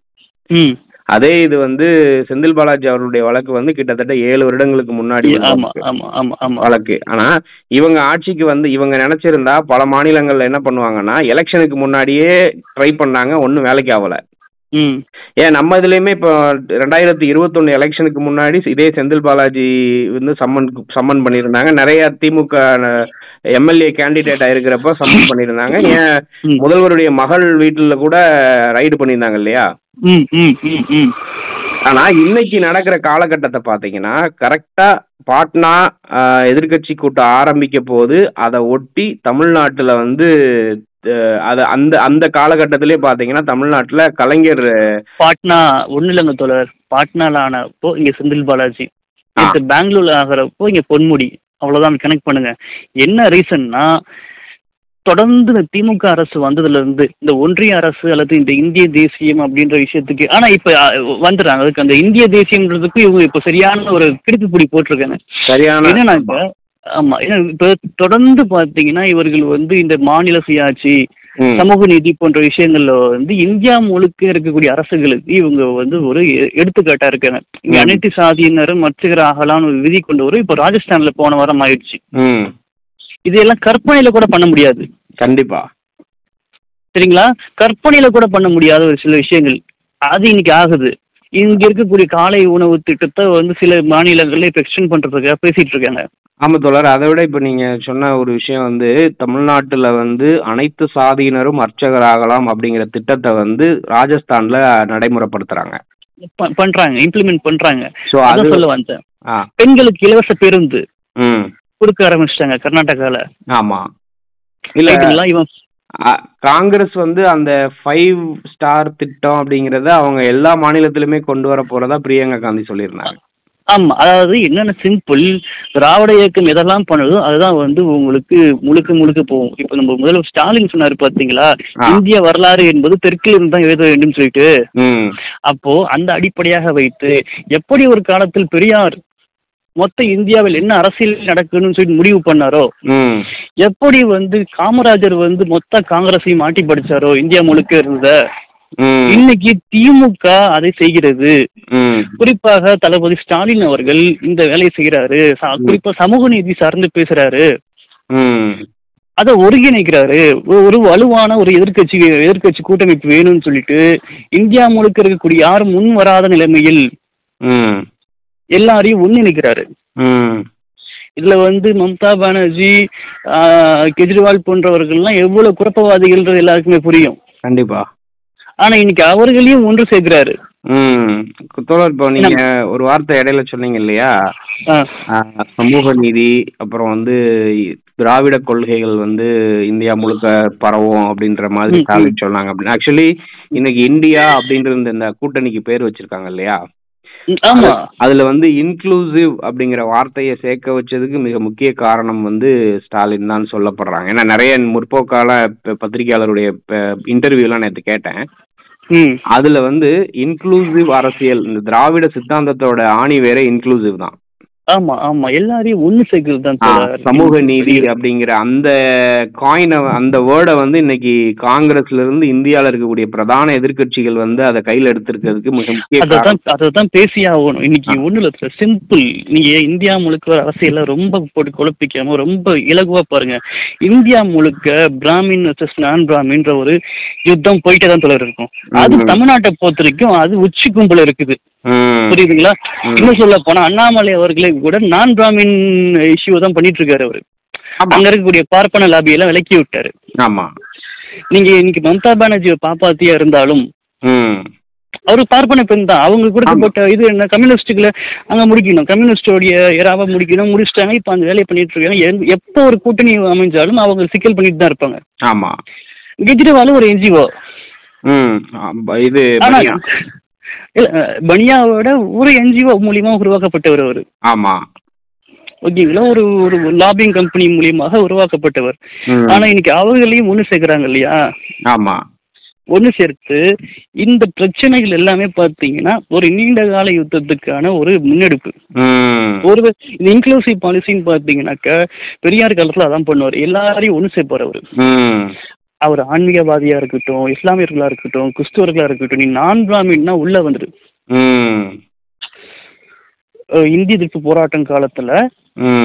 ம். அதே இது வந்து செந்தில் பாலாஜி அவர்களுடைய வழக்கு வந்து கிட்டத்தட்ட ஏழு வருடங்களுக்கு முன்னாடி வழக்கு. ஆமா ஆமா ஆமா வழக்கு. ஆனா இவங்க ஆட்சிக்கு வந்து இவங்க நினைச்சிருந்தா பல மாநிலங்கள்ல என்ன பண்ணுவாங்கன்னா எலெக்ஷனுக்கு முன்னாடியே ட்ரை பண்ணாங்க ஒன்றும் வேலைக்கு ஆகல. ம். ஏன் நம்ம இதுலயுமே இப்போ ரெண்டாயிரத்தி இருபத்தொன்னு எலெக்ஷனுக்கு முன்னாடி இதே செந்தில் பாலாஜி வந்து சம்மன் சம்மன் பண்ணியிருந்தாங்க. நிறைய திமுக எம்எல்ஏ கேண்டிடேட் இருக்கிறப்ப சம்மன் பண்ணியிருந்தாங்க. ஏன். முதல்வருடைய மகள் வீட்டுல கூட ரைடு பண்ணியிருந்தாங்க இல்லையா? ஆனா இன்னைக்கு நடக்கிற காலகட்டத்தை பாத்தீங்கன்னா கரெக்டா பாட்னா ஆஹ், எதிர்க்கட்சி கூட்டம் ஆரம்பிக்க போது அதை ஒட்டி தமிழ்நாட்டுல வந்து அது அந்த அந்த காலகட்டத்திலே பாத்தீங்கன்னா தமிழ்நாட்டுல கலைஞர் பாட்னா ஒண்ணு இல்லைங்க தோழர். பாட்னால ஆனப்போ இங்க செந்தில் பாலாஜி. பெங்களூர்ல ஆகிறப்போ இங்க பொன்முடி. அவ்வளவுதான் கனெக்ட் பண்ணுங்க. என்ன ரீசன்னா தொடர்ந்து இந்த திமுக அரசு வந்ததுல இருந்து இந்த ஒன்றிய அரசு அல்லது இந்த இந்திய தேசியம் அப்படின்ற விஷயத்துக்கு ஆனா இப்ப வந்துடுறாங்க. அதுக்கு அந்த இந்திய தேசியம்ன்றதுக்கு இவங்க இப்ப சரியான ஒரு கிடுப்பு பிடி போட்டிருக்காங்க. என்னன்னா இப்ப ஆமா. ஏன்னா இப்ப தொடர்ந்து பாத்தீங்கன்னா இவர்கள் வந்து இந்த மாநில சுயாட்சி சமூக நீதி போன்ற விஷயங்கள்ல வந்து இந்தியா முழுக்க இருக்கக்கூடிய அரசுகளுக்கு இவங்க வந்து ஒரு எடுத்துக்காட்டா இருக்காங்க. இங்க. அனைத்து சாதியினரும் மற்ற ஆகலாம்னு ஒரு விதி கொண்டு வரும். இப்ப ராஜஸ்தான்ல போன வாரம் ஆயிடுச்சு. ம். இதெல்லாம் கற்பனையில கூட பண்ண முடியாது. கண்டிப்பா. சரிங்களா? கற்பனையில கூட பண்ண முடியாத ஒரு சில விஷயங்கள். அது இன்னைக்கு ஆகுது. இங்க இருக்கக்கூடிய காலை உணவு திட்டத்தை வந்து சில மாநிலங்கள்ல இப்ப எக்ஸ்டெண்ட் பண்றதுக்காக பேசிட்டு இருக்காங்க. ஆமா தோழர் அதை விட இப்ப நீங்க சொன்ன ஒரு விஷயம் வந்து தமிழ்நாட்டுல வந்து அனைத்து சாதியினரும் அர்ச்சகராகலாம் அப்படிங்கிற திட்டத்தை வந்து ராஜஸ்தான்ல நடைமுறைப்படுத்துறாங்க. பண்றாங்க இம்ப்ளிமெண்ட் பண்றாங்க. அதான் சொல்ல வந்தேன். பெண்களுக்கு இலவச பேருந்து கொடுக்க ஆரம்பிச்சிட்டாங்க கர்நாடகால. ஆமா. இல்ல? இவன் காங்கிரஸ் வந்து அந்த ஃபைவ் ஸ்டார் திட்டம் அப்படிங்கறத அவங்க எல்லா மாநிலத்திலுமே கொண்டு வர போறதா பிரியங்கா காந்தி சொல்லியிருந்தாங்க. ஆமா அதாவது என்னென்ன சிம்பிள் திராவிட இயக்கம் எதெல்லாம் பண்ணுதோ அதுதான் வந்து உங்களுக்கு முழுக்க முழுக்க போகும். இப்போ நம்ம முதல்வர் ஸ்டாலின் சொன்னாரு பாத்தீங்களா? ஆ. இந்திய வரலாறு என்பது தெற்கில் இருந்து தான் எழுத வேண்டும் சொல்லிட்டு. அப்போ அந்த அடிப்படையாக வைத்து எப்படி ஒரு காலத்தில் பெரியார் மொத்த இந்தியாவில் என்ன அரசியல் நடக்கணும்னு சொல்லி முடிவு பண்ணாரோ? எப்படி வந்து காமராஜர் வந்து மொத்த காங்கிரஸையும் மாட்டி படிச்சாரோ? இந்தியா முழுக்க இருந்த. இன்னைக்கு திமுக அதை செய்கிறது. குறிப்பாக தளபதி ஸ்டாலின் அவர்கள் இந்த வேலையை செய்யறாரு ச- குறிப்பா சமூக நீதி சார்ந்து பேசுறாரு. அதை ஒருங்கிணைக்கிறாரு. ஒரு- வலுவான ஒரு எதிர்க்கட்சி எதிர்க்கட்சி கூட்டமைப்பு வேணும்னு சொல்லிட்டு இந்தியா முழுக்க இருக்கக்கூடிய யாரும் முன் வராத நிலைமையில் எல்லாரையும் ஒன்றிணைக்கிறாரு. இதுல வந்து மம்தா பானர்ஜி கெஜ்ரிவால் போன்றவர்கள்லாம் எவ்வளவு குழப்பவாதிகள்ன்றது எல்லாருக்குமே புரியும். கண்டிப்பா. ஆனா இன்னைக்கு அவர்களையும் ஒன்று சேர்க்கிறாரு. தோழர் இப்போ நீங்க ஒரு வார்த்தை இடையில சொன்னீங்க இல்லையா? சமூக நீதி அப்புறம் வந்து திராவிட கொள்கைகள் வந்து இந்தியா முழுக்க பரவும் அப்படின்ற மாதிரி சொன்னாங்க அப்படின்னு ஆக்சுவலி இன்னைக்கு இந்தியா அப்படின்ற இந்த- கூட்டணிக்கு பேர் வச்சிருக்காங்க இல்லையா? ஆமா. அதுல வந்து இன்க்ளூசிவ் அப்படிங்கிற வார்த்தையை சேர்க்க வச்சதுக்கு மிக முக்கிய காரணம் வந்து ஸ்டாலின் தான் சொல்லப்படுறாங்க. ஏன்னா நிறைய முற்போக்கால பத்திரிகையாளருடைய இன்டர்வியூலாம் நேற்று கேட்டேன். அதுல வந்து இன்க்ளூசிவ் அரசியல் இந்த திராவிட சித்தாந்தத்தோட ஆணி வேற இன்க்ளூசிவ் தான். ஆமா ஆமா. எல்லாரையும் ஒண்ணு சேர்க்கிறது தான். சமூக நீதி அப்படிங்கிற அந்த காயினை அந்த வேர்டை வந்து இன்னைக்கு காங்கிரஸ்ல இருந்து இந்தியால இருக்கக்கூடிய பிரதான எதிர்க்கட்சிகள் வந்து அதை கையில எடுத்திருக்கிறதுக்கு மிக முக்கிய காரணம். அததான் அததான் பேசியே ஆகணும். இன்னைக்கு ஒண்ணு இல்ல சிம்பிள் நீங்க இந்தியா முழுக்க அரசியல ரொம்ப போட்டு குழப்பிக்காம ரொம்ப இலகுவா பாருங்க. இந்தியா முழுக்க பிராமின் வர்சஸ் நான் பிராமின்ற ஒரு யுத்தம் போயிட்டே தான் தொடர் இருக்கும். அது. தமிழ்நாட்டை பொறுத்த வரைக்கும் அது உச்சி கும்பல இருக்குது. புரியுதுங்களா. இன்னும் சொல்ல போனா அண்ணாமலை அவர்களே கூட நான் பிராமின் இஷ்யூ தான் பண்ணிட்டு இருக்காரு அவரு அங்க இருக்கக்கூடிய பார்ப்பன லாபி எல்லாம் விலக்கி விட்டாரு. ஆமா. நீங்க இன்னைக்கு மம்தா பானர்ஜியை பாப்பாத்தியா இருந்தாலும் அவரு பார்ப்பன பெண் தான். அவங்க கொடுக்கப்பட்ட இது என்ன கம்யூனிஸ்டுகளை அங்க முடிக்கணும். கம்யூனிஸ்டோடைய எராவை முடிக்கணும். முடிச்சிட்டாங்க இப்ப அந்த வேலையை பண்ணிட்டு இருக்காங்க. எப்போ ஒரு கூட்டணி அமைஞ்சாலும் அவங்க சிக்கல் பண்ணிட்டு தான் இருப்பாங்க. ஆமா. கெஜ்ரிவாலும் ஒரு என்ஜிஓ இது பனியாவோட ஒரு என்ஜிஓ மூலியமா உருவாக்கப்பட்டவர் அவரு. ஆமா. ஓகேங்களா ஒரு ஒரு லாபிங் கம்பெனி மூலியமாக உருவாக்கப்பட்டவர். ஆனா இன்னைக்கு அவர்களையும் ஒண்ணு சேர்க்கறாங்க இல்லையா? ஆமா. ஒண்ணு சேர்த்து இந்த பிரச்சனைகள் எல்லாமே பாத்தீங்கன்னா ஒரு நீண்ட கால யுத்தத்துக்கான ஒரு முன்னெடுப்பு. ஒரு இந்த இன்க்ளூசிவ் பாலிசின்னு பார்த்தீங்கன்னாக்க பெரியார் காலத்தில் அதான் பண்ணுவார். எல்லாரையும் ஒன்று சேர்ப்பார் அவர். அவர் ஆன்மீகவாதியா இருக்கட்டும் இஸ்லாமியர்களா இருக்கட்டும் கிறிஸ்துவர்களா இருக்கட்டும் நீ நான் பிராமின்னா உள்ள வந்துரு. ம். அஹ் இந்தி எதிர்ப்பு போராட்டம் காலத்துல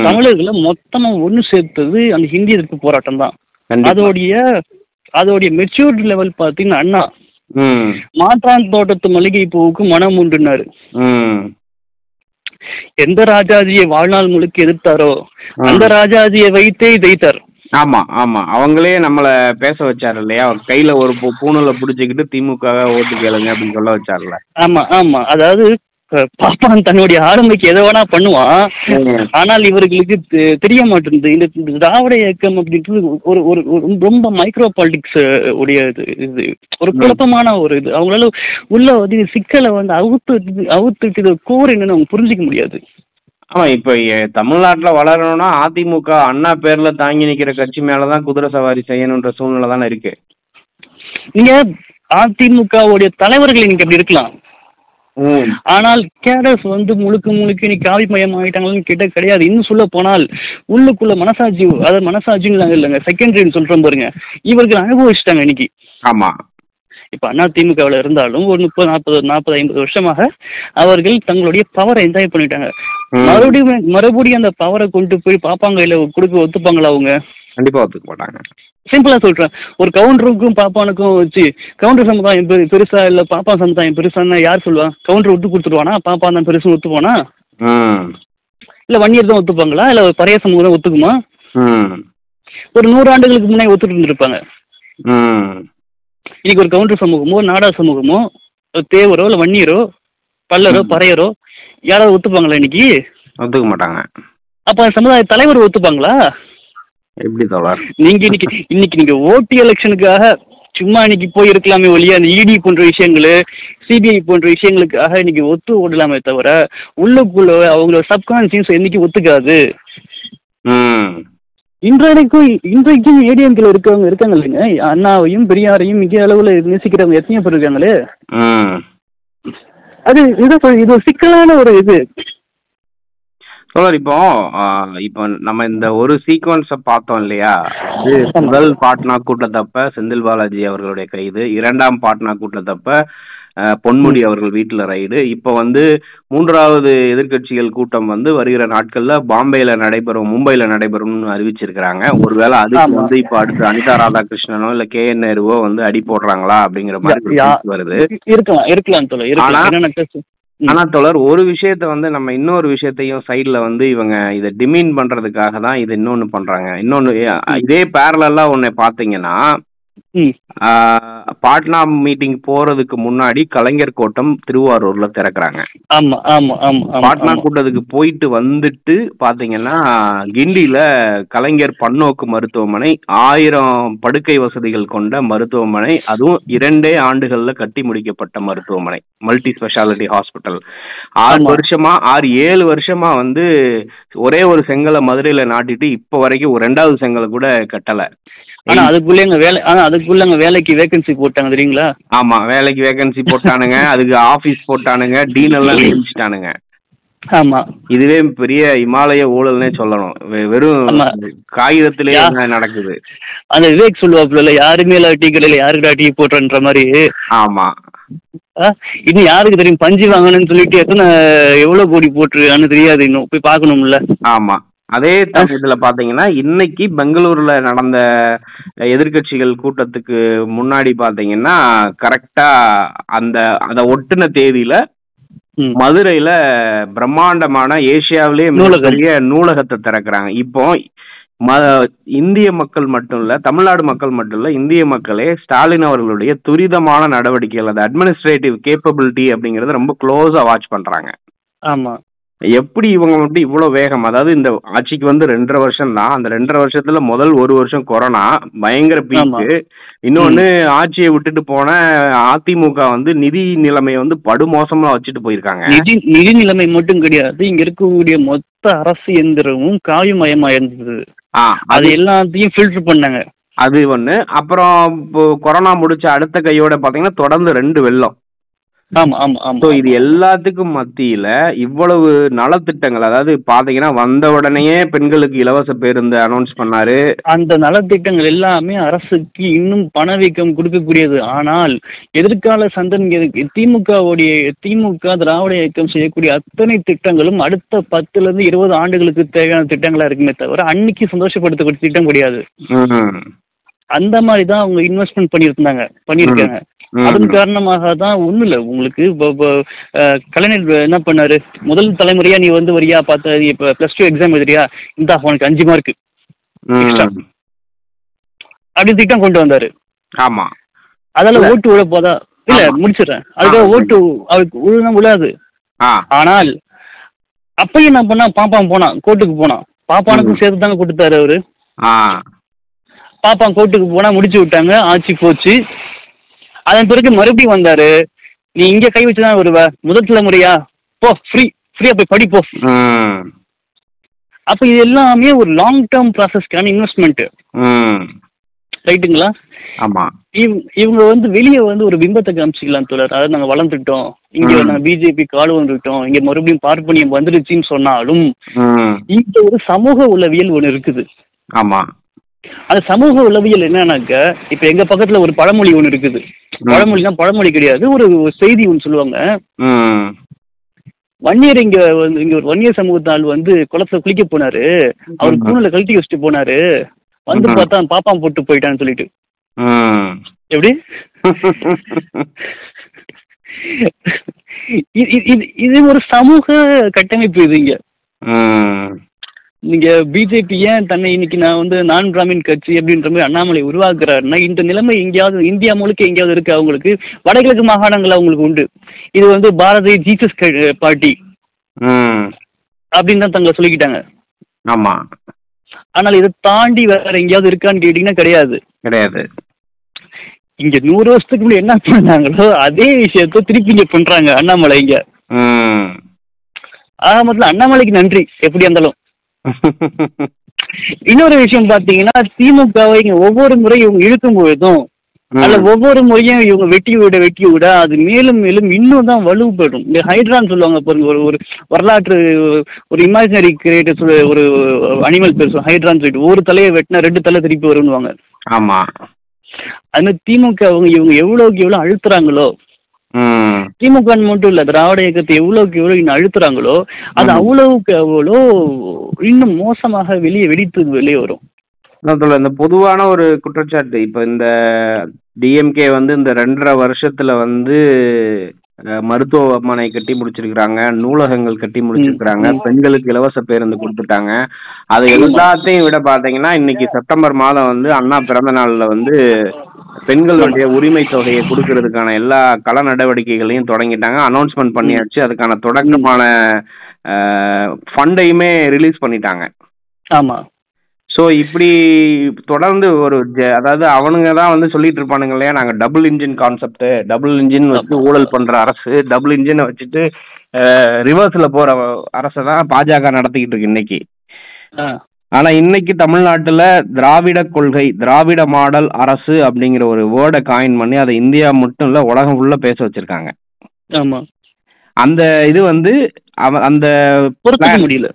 தமிழர்களை மொத்தமா ஒன்று சேர்த்தது அந்த ஹிந்தி எதிர்ப்பு போராட்டம் தான். அதோடைய அதோடைய மெச்சூரிட்டி லெவல் பார்த்தீங்கன்னா அண்ணா. மாற்றான் தோட்டத்து மளிகை பூவுக்கு மனம் உண்டுனாரு. எந்த ராஜாஜியை வாழ்நாள் முழுக்க எதிர்த்தாரோ. அந்த ராஜாஜியை வைத்தே ஜெயித்தார். ஆமா ஆமா. அவங்களே நம்மள பேச வச்சாரு இல்லையா? அவர் கையில ஒரு பூ- பூணூலை புடிச்சுக்கிட்டு திமுக ஓட்டு கேளுங்க அப்படின்னு சொல்ல வச்சாருல்ல ஆமா ஆமா. அதாவது அஹ், பாப்பான் தன்னுடைய ஆளுமைக்கு எதை வேணா பண்ணுவான். ம். ஆனால் இவர்களுக்கு தெ- தெரிய மாட்டேங்குது இந்த இந்த திராவிட இயக்கம் அப்படின்றது ஒரு ஒரு ஒரு ரொம்ப மைக்ரோ பாலிடிக்ஸ் உடைய இது இது ஒரு குழப்பமான ஒரு இது. அவங்களால உள்ள வந்து சிக்கலை வந்து அவுத்து அவுத்துட்டு கோர் என்னன்னு அவங்க புரிஞ்சிக்க முடியாது. ஆமா இப்ப தமிழ்நாட்டுல வளரணும்னா அதிமுக அண்ணா பேர்ல தாங்கி நிக்கிற கட்சி மேலதான் குதிரை சவாரி செய்யணுன்ற சூழ்நிலை தானே இருக்கு. நீங்க அதிமுகவுடைய தலைவர்கள் இன்னைக்கு அப்படி இருக்கலாம். ஆனால் கேடர்ஸ் வந்து முழுக்க முழுக்க நீ காவி மயம் ஆகிட்டாங்கன்னு கேட்ட கிடையாது. இன்னும் சொல்ல போனால் உள்ளுக்குள்ள மனசாட்சி அதாவது மனசாட்சின்னு இல்லைங்க செகண்டரின்னு சொல்றோம் பாருங்க. இவர்கள் அனுபவிச்சிட்டாங்க இன்னைக்கு. ஆமா. இப்ப அண்ணா திமுகவில் இருந்தாலும் ஒரு முப்பது நாற்பது நாற்பது ஐம்பது வருஷமாக அவர்கள் தங்களுடைய பவரை என்ஜாய் பண்ணிட்டாங்க. மறுபடியும் மறுபடியும் அந்த பவரை கொண்டு போய் பாப்பாங்க இல்ல கொடுக்க ஒத்துப்பாங்களா அவங்க? கண்டிப்பா ஒத்துக்க மாட்டாங்க. சிம்பிளா சொல்றேன். ஒரு கவுண்டருக்கும் பாப்பானுக்கும் வச்சு கவுண்டர் சமுதாயம் பெரு- பெருசா இல்ல பாப்பா சமுதாயம் பெருசான்னா யார் சொல்லுவா? கவுண்டர் ஒத்து கொடுத்துருவானா? பாப்பா தான் பெருசு ஒத்துப்பானா? இல்ல வன்னியர் தான் ஒத்துப்பாங்களா? இல்ல ஒரு பழைய சமூகம் தான் ஒத்துக்குமா? ஒரு நூறு ஆண்டுகளுக்கு முன்னே ஒத்துட்டு இருந்திருப்பாங்க இன்னைக்கு ஒரு கவுண்டர் சமூகமோ நாடா சமூகமோ தேவரோ இல்ல வன்னியரோ பல்லரோ பறையரோ யாராவது ஒத்துப்பாங்களா இன்னைக்கு? ஒத்துக்க மாட்டாங்க. அப்ப சமுதாய தலைவர் ஒத்துப்பாங்களா? எப்படி தோழர்? நீங்க இன்னைக்கு இன்னைக்கு நீங்க ஓட்டு எலெக்ஷனுக்காக சும்மா இன்னைக்கு போய் இருக்கலாமே ஒழிய அந்த இடி போன்ற விஷயங்கள் சிபிஐ போன்ற விஷயங்களுக்காக இன்னைக்கு ஒத்து ஓடலாமே தவிர உள்ளுக்குள்ள அவங்களோட சப்கான்சியஸ் என்னைக்கு ஒத்துக்காது? ம். இன்றைக்கும் இன்றைக்கும் ஏடிஎம்கில் இருக்கவங்க இருக்காங்க இல்லைங்க அண்ணாவையும் பெரியாரையும் மிக அளவில் நேசிக்கிறவங்க எத்தனையோ பேர் இருக்காங்களே? அது இது இது சிக்கலான ஒரு இது. தோழர் இப்போ இப்போ நம்ம இந்த ஒரு சீக்வன்ஸ பார்த்தோம் இல்லையா? முதல் பாட்னா கூட்டத்தப்ப செந்தில் பாலாஜி அவர்களுடைய கைது. இரண்டாம் பாட்னா கூட்டத்தப்ப பொன்முடி அவர்கள் வீட்டுல ரைடு இப்போ வந்து மூன்றாவது எதிர்க்கட்சிகள் கூட்டம் வந்து வருகிற நாட்கள்ல பாம்பேல நடைபெறும் மும்பைல நடைபெறும்னு அறிவிச்சிருக்கிறாங்க. ஒருவேளை அதுக்கு. வந்து இப்போ அடுத்து அனிதா ராதாகிருஷ்ணனோ இல்ல கே என் நேருவோ வந்து அடி போடுறாங்களா அப்படிங்கிற மாதிரி வருது. இருக்கலாம் ஆனா- தொடர் ஒரு விஷயத்த வந்து நம்ம இன்னொரு விஷயத்தையும் சைடுல வந்து இவங்க இதை டிமீன் பண்றதுக்காக தான் இது இன்னொன்னு பண்றாங்க. இன்னொன்னு இதே பேரலா ஒன்னு பாத்தீங்கன்னா பாட்னா மீட்டிங் போறதுக்கு முன்னாடி கலைஞர் கோட்டம் திருவாரூர்ல திறக்கறாங்க ஆமா ஆமா ஆமா ஆமா பாட்னா. கூட்டத்துக்கு போயிட்டு வந்துட்டு பாத்தீங்கன்னா கிண்டியில கலைஞர் பன்னோக்கு மருத்துவமனை ஆயிரம் படுக்கை வசதிகள் கொண்ட மருத்துவமனை அதுவும் இரண்டே ஆண்டுகள்ல கட்டி முடிக்கப்பட்ட மருத்துவமனை மல்டி ஸ்பெஷாலிட்டி ஹாஸ்பிட்டல் ஆறு. வருஷமா ஆறு ஏழு வருஷமா வந்து ஒரே ஒரு செங்கலை மதுரையில நாட்டிட்டு இப்ப வரைக்கும் ஒரு ரெண்டாவது செங்கலை கூட கட்டல ஆனா அதுக்குள்ளே அங்க வேலை ஆனா அதுக்குள்ள அங்க வேலைக்கு வேகன்சி போட்டாங்க தெரியுங்களா? ஆமா வேலைக்கு வேகன்சி போட்டானுங்க அதுக்கு ஆபீஸ் போட்டானுங்க டீன் எல்லாம் நியமிச்சிட்டானுங்க. ஆமா. இதுவே பெரிய இமாலய ஊழல்னே சொல்லணும். வெறும் ஆமா. காகிதத்திலே யா- என்ன நடக்குது? அந்த விவேக் சொல்லுவாப்புல யாருமே இல்ல டீ கடையில யாருக்குடா டீ போட்டுறன்ற மாதிரி? ஆமா. இன்னும் யாருக்கு தெரியும்? பஞ்சு வாங்கணும்னு சொல்லிட்டு எத்தனை எவ்வளவு கோடி போட்டுருக்கான்னு தெரியாது இன்னும். போய் பார்க்கணும்ல. ஆமா. அதே சமயத்துல பாத்தீங்கன்னா இன்னைக்கு பெங்களூர்ல நடந்த எதிர்க்கட்சிகள் கூட்டத்துக்கு முன்னாடி பாத்தீங்கன்னா கரெக்டா அந்த அத ஒட்டுன தேதியில. மதுரையில பிரம்மாண்டமான ஏசியாவிலேயே. மிகப்பெரிய நூலகத்தை திறக்கிறாங்க இப்போ ம இந்திய மக்கள் மட்டும் இல்ல தமிழ்நாடு மக்கள் மட்டும் இல்ல இந்திய மக்களே ஸ்டாலின் அவர்களுடைய துரிதமான நடவடிக்கைகள் அந்த அட்மினிஸ்ட்ரேட்டிவ் கேப்பபிலிட்டி அப்படிங்கறத ரொம்ப க்ளோஸா வாட்ச் பண்றாங்க ஆமா எப்படி இவங்க மட்டும் இவ்வளவு வேகம்? அதாவது இந்த ஆட்சிக்கு வந்து ரெண்டரை வருஷம் தான். அந்த ரெண்டரை வருஷத்துல முதல் ஒரு வருஷம் கொரோனா பயங்கர. பீக்கு. இன்னொன்னு ஆட்சியை விட்டுட்டு போன அதிமுக வந்து நிதி நிலைமையை வந்து படுமோசமா வச்சுட்டு போயிருக்காங்க. நிதி நிதி நிலைமை மட்டும் கிடையாது. இங்க இருக்கக்கூடிய மொத்த அரசு எந்திரமும் காயுமயமா இருந்தது. அது எல்லாத்தையும் ஃபில்டர் பண்ணாங்க. அது ஒண்ணு. அப்புறம் இப்போ கொரோனா முடிச்ச அடுத்த கையோட பாத்தீங்கன்னா தொடர்ந்து ரெண்டு வெள்ளம். ஆமா ஆமா ஆமா ஸோ இது எல்லாத்துக்கும் மத்தியில இவ்வளவு நலத்திட்டங்கள் அதாவது பாத்தீங்கன்னா வந்த உடனேயே பெண்களுக்கு இலவச பேருந்து அனௌன்ஸ் பண்ணாரு அந்த நலத்திட்டங்கள் எல்லாமே அரசுக்கு இன்னும் பணவீக்கம் கொடுக்கக்கூடியது ஆனால் எதிர்கால சந்ததிகளுக்கு திமுகவுடைய திமுக திராவிட இயக்கம் செய்யக்கூடிய அத்தனை திட்டங்களும் அடுத்த பத்துல இருந்து இருபது ஆண்டுகளுக்கு தேவையான திட்டங்களா இருக்குமே தவிர அன்னைக்கு சந்தோஷப்படுத்தக்கூடிய திட்டம் கிடையாது. அந்த மாதிரி தான் அவங்க இன்வெஸ்ட்மெண்ட் பண்ணியிருந்தாங்க பண்ணியிருக்காங்க ம். அதன் காரணமாக தான் ஒன்றும் இல்லை உங்களுக்கு இப்போ கலைஞர் என்ன பண்ணாரு? முதல் தலைமுறையா நீ வந்து வரியா? பார்த்த இப்போ ப்ளஸ் டூ எக்ஸாம் எழுதுறியா? இந்தா உனக்கு அஞ்சு மார்க் extra. ம். அப்படி திட்டம் கொண்டு வந்தாரு. ஆமா. இல்ல. ஓட்டு விழ போதா? இல்ல. முடிச்சிடுறேன். அதுக்காக ஓட்டு அவருக்கு உழுனா விழாது ஆனால் அப்பயும் என்ன பண்ணா? பாப்பான் போனான் கோர்ட்டுக்கு போனான் பாப்பானுக்கும் சேர்த்து தாங்க கொடுத்தாரு அவரு. பாப்பான் கோர்ட்டுக்கு போனா முடிச்சு விட்டாங்க. ஆட்சி போச்சு. அதன் பிறகு மறுபடியும் வந்தாரு. நீ இங்க கை வச்சுதான் வருவ. முதல் தலைமுறையா போ ஃப்ரீ ஃப்ரீயா போய் படி போ. ம் அப்ப இது எல்லாமே ஒரு லாங் டேர்ம் ப்ராசஸ்க்கான இன்வெஸ்ட்மெண்ட் ரைட்டுங்களா? ஆமா. இவ்- இவங்க வந்து வெளியே வந்து ஒரு பிம்பத்தை காமிச்சிக்கலாம் தோழர். அதாவது நாங்க வளர்ந்துட்டோம். இங்க. நாங்க பிஜேபி காடு வந்துட்டோம். இங்க மறுபடியும் பார்ப்பனியம் வந்துருச்சுன்னு சொன்னாலும் இங்க ஒரு சமூக உளவியல் ஒண்ணு இருக்குது. ஆமா. அந்த சமூக உளவியல் என்னன்னாக்க இப்ப எங்க பக்கத்துல ஒரு பழமொழி ஒண்ணு இருக்குது. பழமொழினா பழமொழி கிடையாது. ஒரு செய்தி ஒன்று சொல்லுவாங்க. வன்னியர் இங்க வந்து இங்க ஒரு வன்னியர் சமூகத்தால் வந்து குளத்துல குளிக்க போனாரு. அவர். கூணுல கழட்டி வச்சுட்டு போனாரு. வந்து. பார்த்தா பாப்பான் போட்டு போயிட்டான்னு சொல்லிட்டு. எப்படி? இது ஒரு சமூக கட்டமைப்பு இது இங்க. ம் நீங்க பிஜேபி ஏன் தன்னை இன்னைக்கு நான் வந்து நான் பிராமின் கட்சி அப்படின்ற மாதிரி அண்ணாமலை உருவாக்குறாருன்னா இந்த நிலைமை எங்கேயாவது இந்தியா முழுக்க எங்கேயாவது இருக்கு? அவங்களுக்கு வடகிழக்கு மாகாணங்கள் அவங்களுக்கு உண்டு. இது வந்து பாரதிய ஜீசஸ் பார்ட்டி. அப்படின்னு தான் தங்களை சொல்லிக்கிட்டாங்க. ஆமா. ஆனால் இதை தாண்டி வேற எங்கேயாவது இருக்கான்னு கேட்டீங்கன்னா கிடையாது. கிடையாது. இங்க நூறு வருஷத்துக்கு முன்னாடி என்ன பண்ணாங்களோ அதே விஷயத்த திருப்பி இங்க பண்றாங்க அண்ணாமலை இங்க. ஆக மொத்தம் அண்ணாமலைக்கு நன்றி எப்படி இருந்தாலும். இன்னொரு விஷயம் பாத்தீங்கன்னா திமுகவை இங்க ஒவ்வொரு முறை இவங்க இழுக்கும் பொழுதும் அல்ல ஒவ்வொரு முறையும் இவங்க வெட்டி விட வெட்டி விட அது மேலும் மேலும் இன்னும் தான் வலுப்படும் இந்த ஹைட்ரான்னு சொல்லுவாங்க பாருங்க ஒரு ஒரு வரலாற்று ஒரு இமேஜினரி கிரியேட்டர்ஸ் ஒரு அனிமல் பேர் ஹைட்ரான்னு சொல்லிட்டு ஒரு தலையை வெட்டினா ரெண்டு தலை திருப்பி வரும்னுவாங்க. ஆமா. அது திமுக அவங்க இவங்க எவ்வளவுக்கு எவ்வளவு அழுத்துறாங்களோ திமுக மட்டும் இல்ல திராவிட இயக்கத்தை எவ்வளவுக்கு எவ்வளவு இன்னும் அழுத்துறாங்களோ அது. அவ்வளவுக்கு அவ்வளோ இன்னும் மோசமாக வெளியே வெடித்து வெளியே வரும் இந்த பொதுவான ஒரு குற்றச்சாட்டு இப்ப இந்த டிஎம்கே வந்து இந்த ரெண்டரை வருஷத்துல வந்து மருத்துவமனை கட்டி முடிச்சிருக்கிறாங்க நூலகங்கள் கட்டி முடிச்சிருக்கிறாங்க. பெண்களுக்கு இலவச பேருந்து கொடுத்துட்டாங்க அது எல்லாத்தையும் விட பாத்தீங்கன்னா இன்னைக்கு செப்டம்பர் மாதம் வந்து அண்ணா பிறந்த நாள்ல வந்து பெண்களுடைய உரிமை தொகையை கொடுக்கறதுக்கான எல்லா கள நடவடிக்கைகளையும் தொடங்கிட்டாங்க. அனௌன்ஸ்மெண்ட் பண்ணியாச்சு. அதுக்கான தொடக்கமான ஃபண்டையுமே ரிலீஸ் பண்ணிட்டாங்க. ஆமா. ஸோ இப்படி தொடர்ந்து ஒரு அதாவது அவனுங்க தான் வந்து சொல்லிட்டு இருப்பானுங்க இல்லையா? நாங்க double engine concept double engine வச்சு ஊழல் பண்ற அரசு டபுள் இன்ஜினை வச்சுட்டு ரிவர்ஸ்ல போற அரசை தான் பாஜக நடத்திக்கிட்டு இருக்கு இன்னைக்கு. ஆனா இன்னைக்கு தமிழ்நாட்டுல திராவிட கொள்கை திராவிட மாடல் அரசு அப்படிங்கிற ஒரு வேர்டை காயின் பண்ணி அதை இந்தியா மட்டும் இல்ல உலகம் உள்ள பேச வச்சிருக்காங்க. ஆமா. அந்த இது வந்து அந்த முடியல.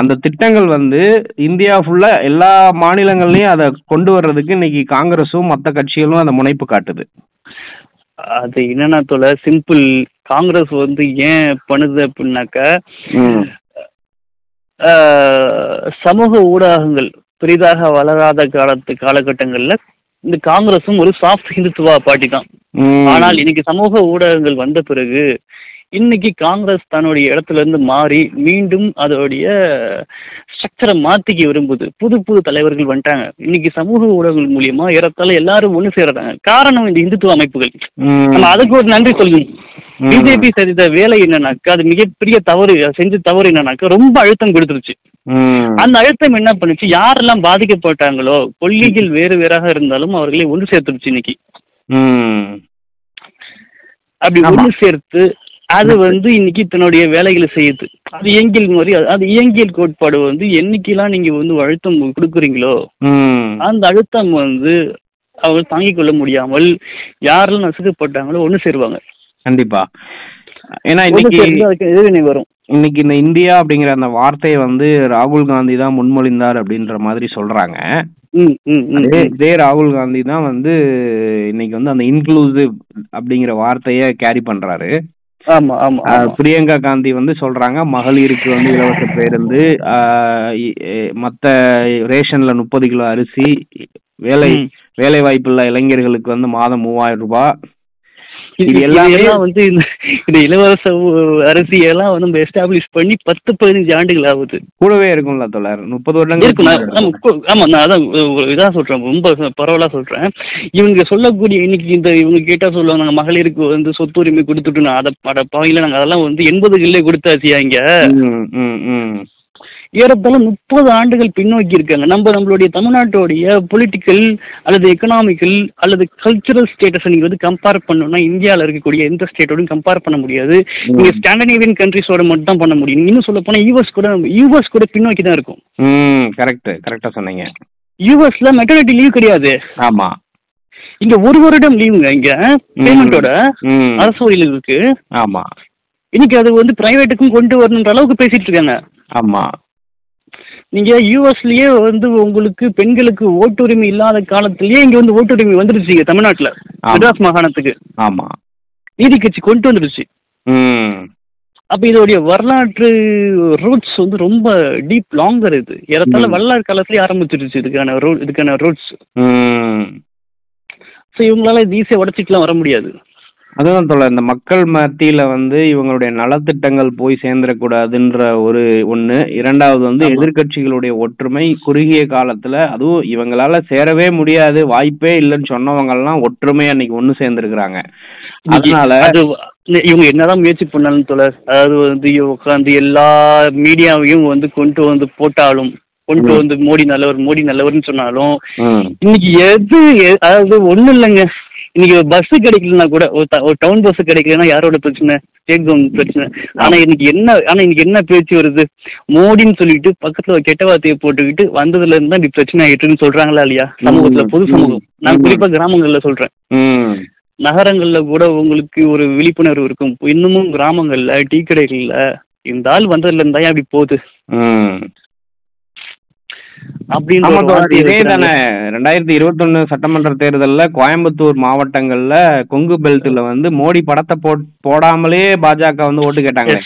அந்த திட்டங்கள் வந்து இந்தியா ஃபுல்லா எல்லா மாநிலங்கள்லயும் அதை கொண்டு வர்றதுக்கு இன்னைக்கு காங்கிரஸும் மற்ற கட்சிகளும் அந்த முனைப்பு காட்டுது. அது என்னன்னா தோல சிம்பிள் காங்கிரஸ் வந்து ஏன் பண்ணுது அப்படின்னாக்கா சமூக ஊடகங்கள் பெரிதாக வளராத காலத்து காலகட்டங்கள்ல இந்த காங்கிரஸும் ஒரு சாஃப்ட் ஹிந்துத்துவா பார்ட்டி தான். ஆனால் இன்னைக்கு சமூக ஊடகங்கள் வந்த பிறகு இன்னைக்கு காங்கிரஸ் தன்னுடைய இடத்துல இருந்து மாறி மீண்டும் அதோடைய ஸ்ட்ரக்சரை மாத்திக்க விரும்புது புது புது தலைவர்கள் வந்துட்டாங்க இன்னைக்கு சமூக ஊடகங்கள் மூலியமா ஏறத்தாழ எல்லாரும் ஒண்ணு சேர்றாங்க காரணம் இந்த இந்துத்துவ அமைப்புகள். நம்ம அதுக்கு ஒரு நன்றி சொல்லணும். பிஜேபி செய்த வேலை என்னன்னாக்கா அது மிகப்பெரிய தவறு செஞ்ச தவறு என்னன்னாக்கா ரொம்ப அழுத்தம் கொடுத்துருச்சு. அந்த அழுத்தம் என்ன பண்ணுச்சு யாரெல்லாம் பாதிக்கப்பட்டாங்களோ கொள்கைகள் வேறு வேறாக இருந்தாலும் அவர்களை ஒன்று சேர்த்துருச்சு இன்னைக்கு. அப்படி. ஒன்று சேர்த்து அது வந்து இன்னைக்கு தன்னுடைய வேலைகளை செய்யுது அது இயங்கியல் முறை அது- இயங்கியல் கோட்பாடு வந்து என்னைக்கெல்லாம் நீங்க வந்து அழுத்தம் கொடுக்குறீங்களோ. அந்த அழுத்தம் வந்து அவங்க தாங்கிக் கொள்ள முடியாமல் யாரெல்லாம் நசுக்கப்பட்டாங்களோ ஒன்று சேருவாங்க கண்டிப்பா. ஏன்னா இன்னைக்கு எதிர்வினை வரும். இன்னைக்கு இந்த இந்தியா அப்படிங்கிற அந்த வார்த்தையை வந்து ராகுல் காந்தி தான் முன்மொழிந்தார் அப்படின்ற மாதிரி சொல்றாங்க. இதே ராகுல் காந்தி தான் வந்து இன்னைக்கு வந்து அந்த இன்க்ளூசிவ் அப்படிங்கிற வார்த்தையை கேரி பண்றாரு. பிரியங்கா காந்தி வந்து சொல்றாங்க மகளிருக்கு வந்து இலவச பேருந்து மத்த ரேஷன்ல முப்பது கிலோ அரிசி வேலை. வேலை வாய்ப்புள்ள இளைஞர்களுக்கு வந்து மாதம் மூவாயிரம் ரூபாய் இது எல்லாமே வந்து இந்த இலவச உ- அரிசி எல்லாம் வந்து நம்ம எஸ்டாப்ளிஷ் பண்ணி பத்து பதினஞ்சு ஆண்டுகள் ஆகுது கூடவே இருக்கும்ல தொடர் முப்பது வருடங்கள் கு- ஆமா நான் அதான் ஒரு இதா சொல்றேன். ரொம்ப பரவலா சொல்றேன். இவங்க சொல்லக்கூடிய இன்னைக்கு இந்த இவங்க கேட்டா சொல்லுவாங்க நாங்க மகளிருக்கு வந்து சொத்து உரிமை கொடுத்துட்டு நான் அதை அட பாவையில நாங்க அதெல்லாம் வந்து எண்பதுகளிலே கொடுத்தாச்சியா இங்க. ஏறத்தாழ முப்பது ஆண்டுகள் பின்னோக்கி இருக்காங்க. நம்ம நம்மளுடைய தமிழ்நாட்டுடைய பொலிட்டிக்கல் அல்லது எக்கனாமிக்கல் அல்லது கல்ச்சுரல் ஸ்டேட்டஸை நீங்க வந்து கம்பேர் பண்ணணும்னா இந்தியாவில் இருக்கக்கூடிய எந்த ஸ்டேட்டோடையும் கம்பேர் பண்ண முடியாது. நீங்க ஸ்காண்டினேவியன் கண்ட்ரிஸோட மட்டும் தான் பண்ண முடியும். இன்னும் சொல்ல போனா யூஎஸ் கூட யூஎஸ் கூட பின்னோக்கி தான் இருக்கும். கரெக்ட் கரெக்டா சொன்னீங்க. யூஎஸ்ல மெட்டர்னிட்டி லீவ் கிடையாது. ஆமா. இங்க ஒரு வருடம் லீவுங்க இங்க பேமெண்டோட அரசு ஊழியர்கள் இருக்கு. ஆமா. இன்னைக்கு அது வந்து பிரைவேட்டுக்கும் கொண்டு வரணுன்ற அளவுக்கு பேசிட்டு இருக்காங்க. ஆமா. நீங்க யூஎஸ்லயே வந்து உங்களுக்கு பெண்களுக்கு ஓட்டுரிமை இல்லாத காலத்திலேயே இங்க வந்து ஓட்டுரிமை வந்துருச்சு தமிழ்நாட்டுல. மெட்ராஸ் மாகாணத்துக்கு. ஆமா. நீதி கட்சி கொண்டு வந்துருச்சு. ம். அப்ப இதோடைய வரலாற்று ரூட்ஸ் வந்து ரொம்ப டீப் லாங்கர் இது. ஏறத்தாழ ம். வரலாறு காலத்திலேயே ஆரம்பிச்சிருச்சு இதுக்கான ரூ இதுக்கான ரூட்ஸ் ஸோ இவங்களால இது ஈஸியாக உடச்சிக்கலாம் வர முடியாது. அதுதான் சொல்ல இந்த மக்கள் மத்தியில வந்து இவங்களுடைய நலத்திட்டங்கள் போய் சேர்ந்துடக்கூடாதுன்ற ஒரு ஒண்ணு இரண்டாவது வந்து ஆமா. எதிர்க்கட்சிகளுடைய ஒற்றுமை குறுகிய காலத்துல அதுவும் இவங்களால சேரவே முடியாது வாய்ப்பே இல்லைன்னு சொன்னவங்க எல்லாம் ஒற்றுமையா இன்னைக்கு ஒண்ணு சேர்ந்திருக்கிறாங்க அதனால அது இவங்க என்னதான் முயற்சி பண்ணாலும் தொடர் அதாவது வந்து உட்காந்து எல்லா மீடியாவையும் வந்து கொண்டு வந்து போட்டாலும் கொண்டு. வந்து மோடி நல்லவர் மோடி நல்லவர்னு சொன்னாலும் இன்னைக்கு எது அதாவது ஒண்ணும் இல்லைங்க இன்னைக்கு பஸ் கிடைக்கலனா கூட ஒரு டவுன் பஸ் கிடைக்கலனா யாரோட பிரச்சனை? ஸ்டேட் கவர்மெண்ட் பிரச்சனை. ஆனா இன்னைக்கு என்ன ஆனா இன்னைக்கு என்ன பேச்சு வருது? மோடின்னு சொல்லிட்டு பக்கத்துல கெட்ட வார்த்தையை போட்டுக்கிட்டு வந்ததுல இருந்து தான் இப்படி பிரச்சனை ஆயிட்டு இருக்குன்னு சொல்றாங்களா இல்லையா? சமூகத்துல பொது சமூகம். நான். குறிப்பா கிராமங்கள்ல சொல்றேன். நகரங்கள்ல கூட உங்களுக்கு ஒரு விழிப்புணர்வு இருக்கும். இன்னமும் கிராமங்கள்ல டீ கடைகள்ல இந்த ஆள் வந்ததுல இருந்தா அப்படி போகுது? அப்படின்னு இதே. தானே. ரெண்டாயிரத்தி இருபத்தொன்னு சட்டமன்ற தேர்தல்ல கோயம்புத்தூர் மாவட்டங்கள்ல கொங்கு பெல்ட்ல வந்து மோடி படத்தை போட் போடாமலே பாஜக வந்து ஓட்டு கேட்டாங்க.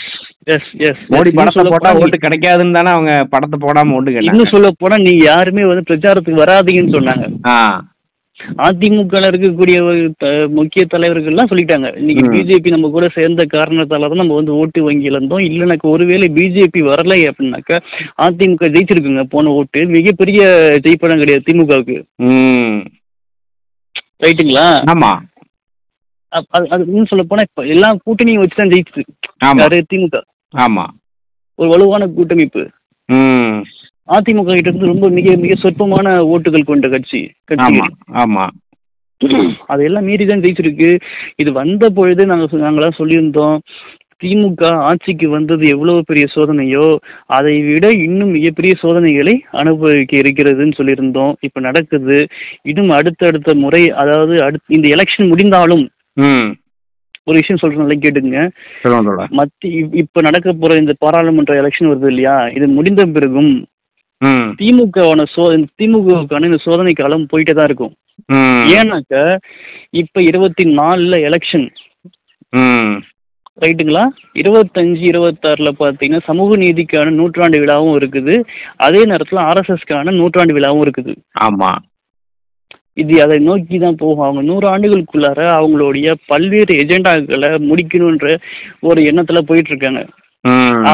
மோடி. படத்தை போட்டா ஓட்டு கிடைக்காதுன்னு தானே அவங்க படத்தை போடாம ஓட்டு கேட்டாங்க. இன்னும் சொல்ல போனா நீங்க யாருமே வந்து பிரச்சாரத்துக்கு வராதீங்கன்னு சொன்னாங்க. ஆ அதிமுக ல இருக்கக்கூடிய முக்கிய தலைவர்கள்லாம் சொல்லிட்டாங்க. இன்னைக்கு. பிஜேபி நம்ம கூட சேர்ந்த காரணத்தால தான் நம்ம வந்து ஓட்டு வங்கி இழந்தோம். இல்லைனாக்க ஒருவேளை பிஜேபி வரலை அப்படின்னாக்கா அதிமுக ஜெயிச்சிருக்குங்க போன ஓட்டு. மிகப்பெரிய ஜெயிப்படம் கிடையாது திமுகவுக்கு. ரைட்டுங்களா? ஆமா. அது சொல்ல போனா இப்ப எல்லா கூட்டணியும் வச்சு தான் ஜெயிச்சுது. ஆமா. யாரு? திமுக. ஆமா. ஒரு வலுவான கூட்டமைப்பு. அதிமுக கிட்ட இருந்து ரொம்ப மிக மிக சொற்பமான ஓட்டுகள் கொண்ட கட்சி கட்சி ஆமா அதையெல்லாம் மீறி தான் ஜெயிச்சிருக்கு. இது வந்த பொழுது நாங்கள் நாங்களாம் சொல்லியிருந்தோம் திமுக ஆட்சிக்கு வந்தது எவ்வளவு பெரிய சோதனையோ அதை விட இன்னும் மிகப்பெரிய சோதனைகளை அனுபவிக்க இருக்கிறதுன்னு சொல்லியிருந்தோம். இப்போ நடக்குது. இன்னும் அடுத்தடுத்த முறை அதாவது அடுத் இந்த எலெக்ஷன் முடிந்தாலும் ஒரு விஷயம் சொல்றேன் கேட்டுங்க மத்தி இப்ப நடக்க போற இந்த பாராளுமன்ற எலெக்ஷன் வருது இல்லையா? இது முடிந்த பிறகும் திமுகவான சோ திமுகவுக்கான இந்த சோதனை காலம் போயிட்டே தான் இருக்கும். ஏன்னாக்க இப்ப இருபத்தி நாலுல எலெக்ஷன் ரைட்டுங்களா? இருபத்தஞ்சு இருபத்தாறுல பார்த்தீங்கன்னா சமூக நீதிக்கான நூற்றாண்டு விழாவும் இருக்குது. அதே நேரத்தில் ஆர்எஸ்எஸ்க்கான நூற்றாண்டு விழாவும் இருக்குது. ஆமா. இது அதை நோக்கி தான் போகும். அவங்க நூறு ஆண்டுகளுக்குள்ளார அவங்களுடைய பல்வேறு எஜெண்டாக்களை முடிக்கணுன்ற ஒரு எண்ணத்துல போயிட்டு இருக்காங்க.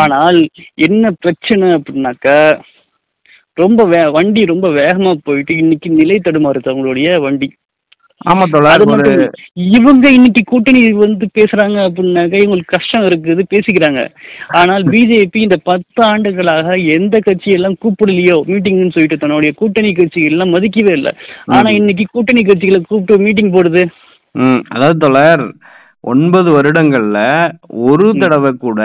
ஆனால் என்ன பிரச்சனை அப்படின்னாக்க ரொம்ப வே வண்டி ரொம்ப வேகமா போயிட்டு இன்னைக்கு நிலை தடுமாறுது அவங்களுடைய வண்டி. ஆமா தோழர். இவங்க இன்னைக்கு கூட்டணி வந்து பேசுறாங்க அப்படின்னாக்க இவங்களுக்கு கஷ்டம் இருக்குது பேசிக்கிறாங்க. ஆனால் பிஜேபி இந்த பத்து ஆண்டுகளாக எந்த கட்சியெல்லாம் கூப்பிடலையோ மீட்டிங்னு சொல்லிட்டு தன்னுடைய கூட்டணி கட்சிகள் எல்லாம் மதிக்கவே இல்லை. ஆனா இன்னைக்கு கூட்டணி கட்சிகளை கூப்பிட்டு மீட்டிங் போடுது. அதாவது தோழர் ஒன்பது வருடங்கள்ல ஒரு தடவை கூட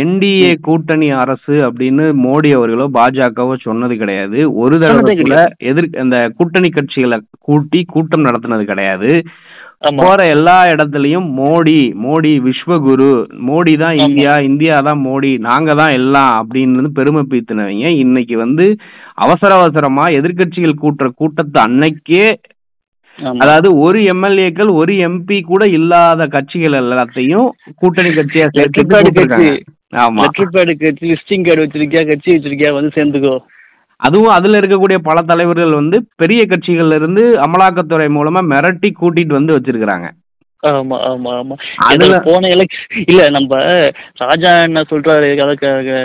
என்டிஏ கூட்டணி அரசு அப்படின்னு மோடி அவர்களோ பாஜகவோ சொன்னது கிடையாது. ஒரு தடவை கூட எதிர் அந்த கூட்டணி கட்சிகளை கூட்டி கூட்டம் நடத்தினது கிடையாது. போற எல்லா இடத்துலயும் மோடி மோடி விஸ்வகுரு மோடி தான். இந்தியா இந்தியா தான் மோடி நாங்க தான் எல்லாம் அப்படின்னு பெருமை பீத்தினவங்க. இன்னைக்கு வந்து அவசர அவசரமா எதிர்க்கட்சிகள் கூட்டுற கூட்டத்தை அன்னைக்கே அதாவது ஒரு எம்எல்ஏக்கள் ஒரு எம்பி கூட இல்லாத கட்சிகள் எல்லாத்தையும் கூட்டணி கட்சியா சேர்த்து கட்சி கூப்பிட்டுருக்காங்க. ஆமா. லெட்டர் பேடு கட்சி லிஸ்டிங் கார்டு வச்சிருக்கியா கட்சி வச்சிருக்கியா வந்து சேர்ந்துக்கோ. அதுவும் அதுல இருக்கக்கூடிய பல தலைவர்கள் வந்து பெரிய கட்சிகள்ல இருந்து அமலாக்கத்துறை மூலமா மிரட்டி கூட்டிட்டு வந்து வச்சிருக்காங்க ஆமா ஆமா ஆமா. அதுல- போன எலெக்ஷன் இல்ல நம்ம ராஜா என்ன சொல்றாரு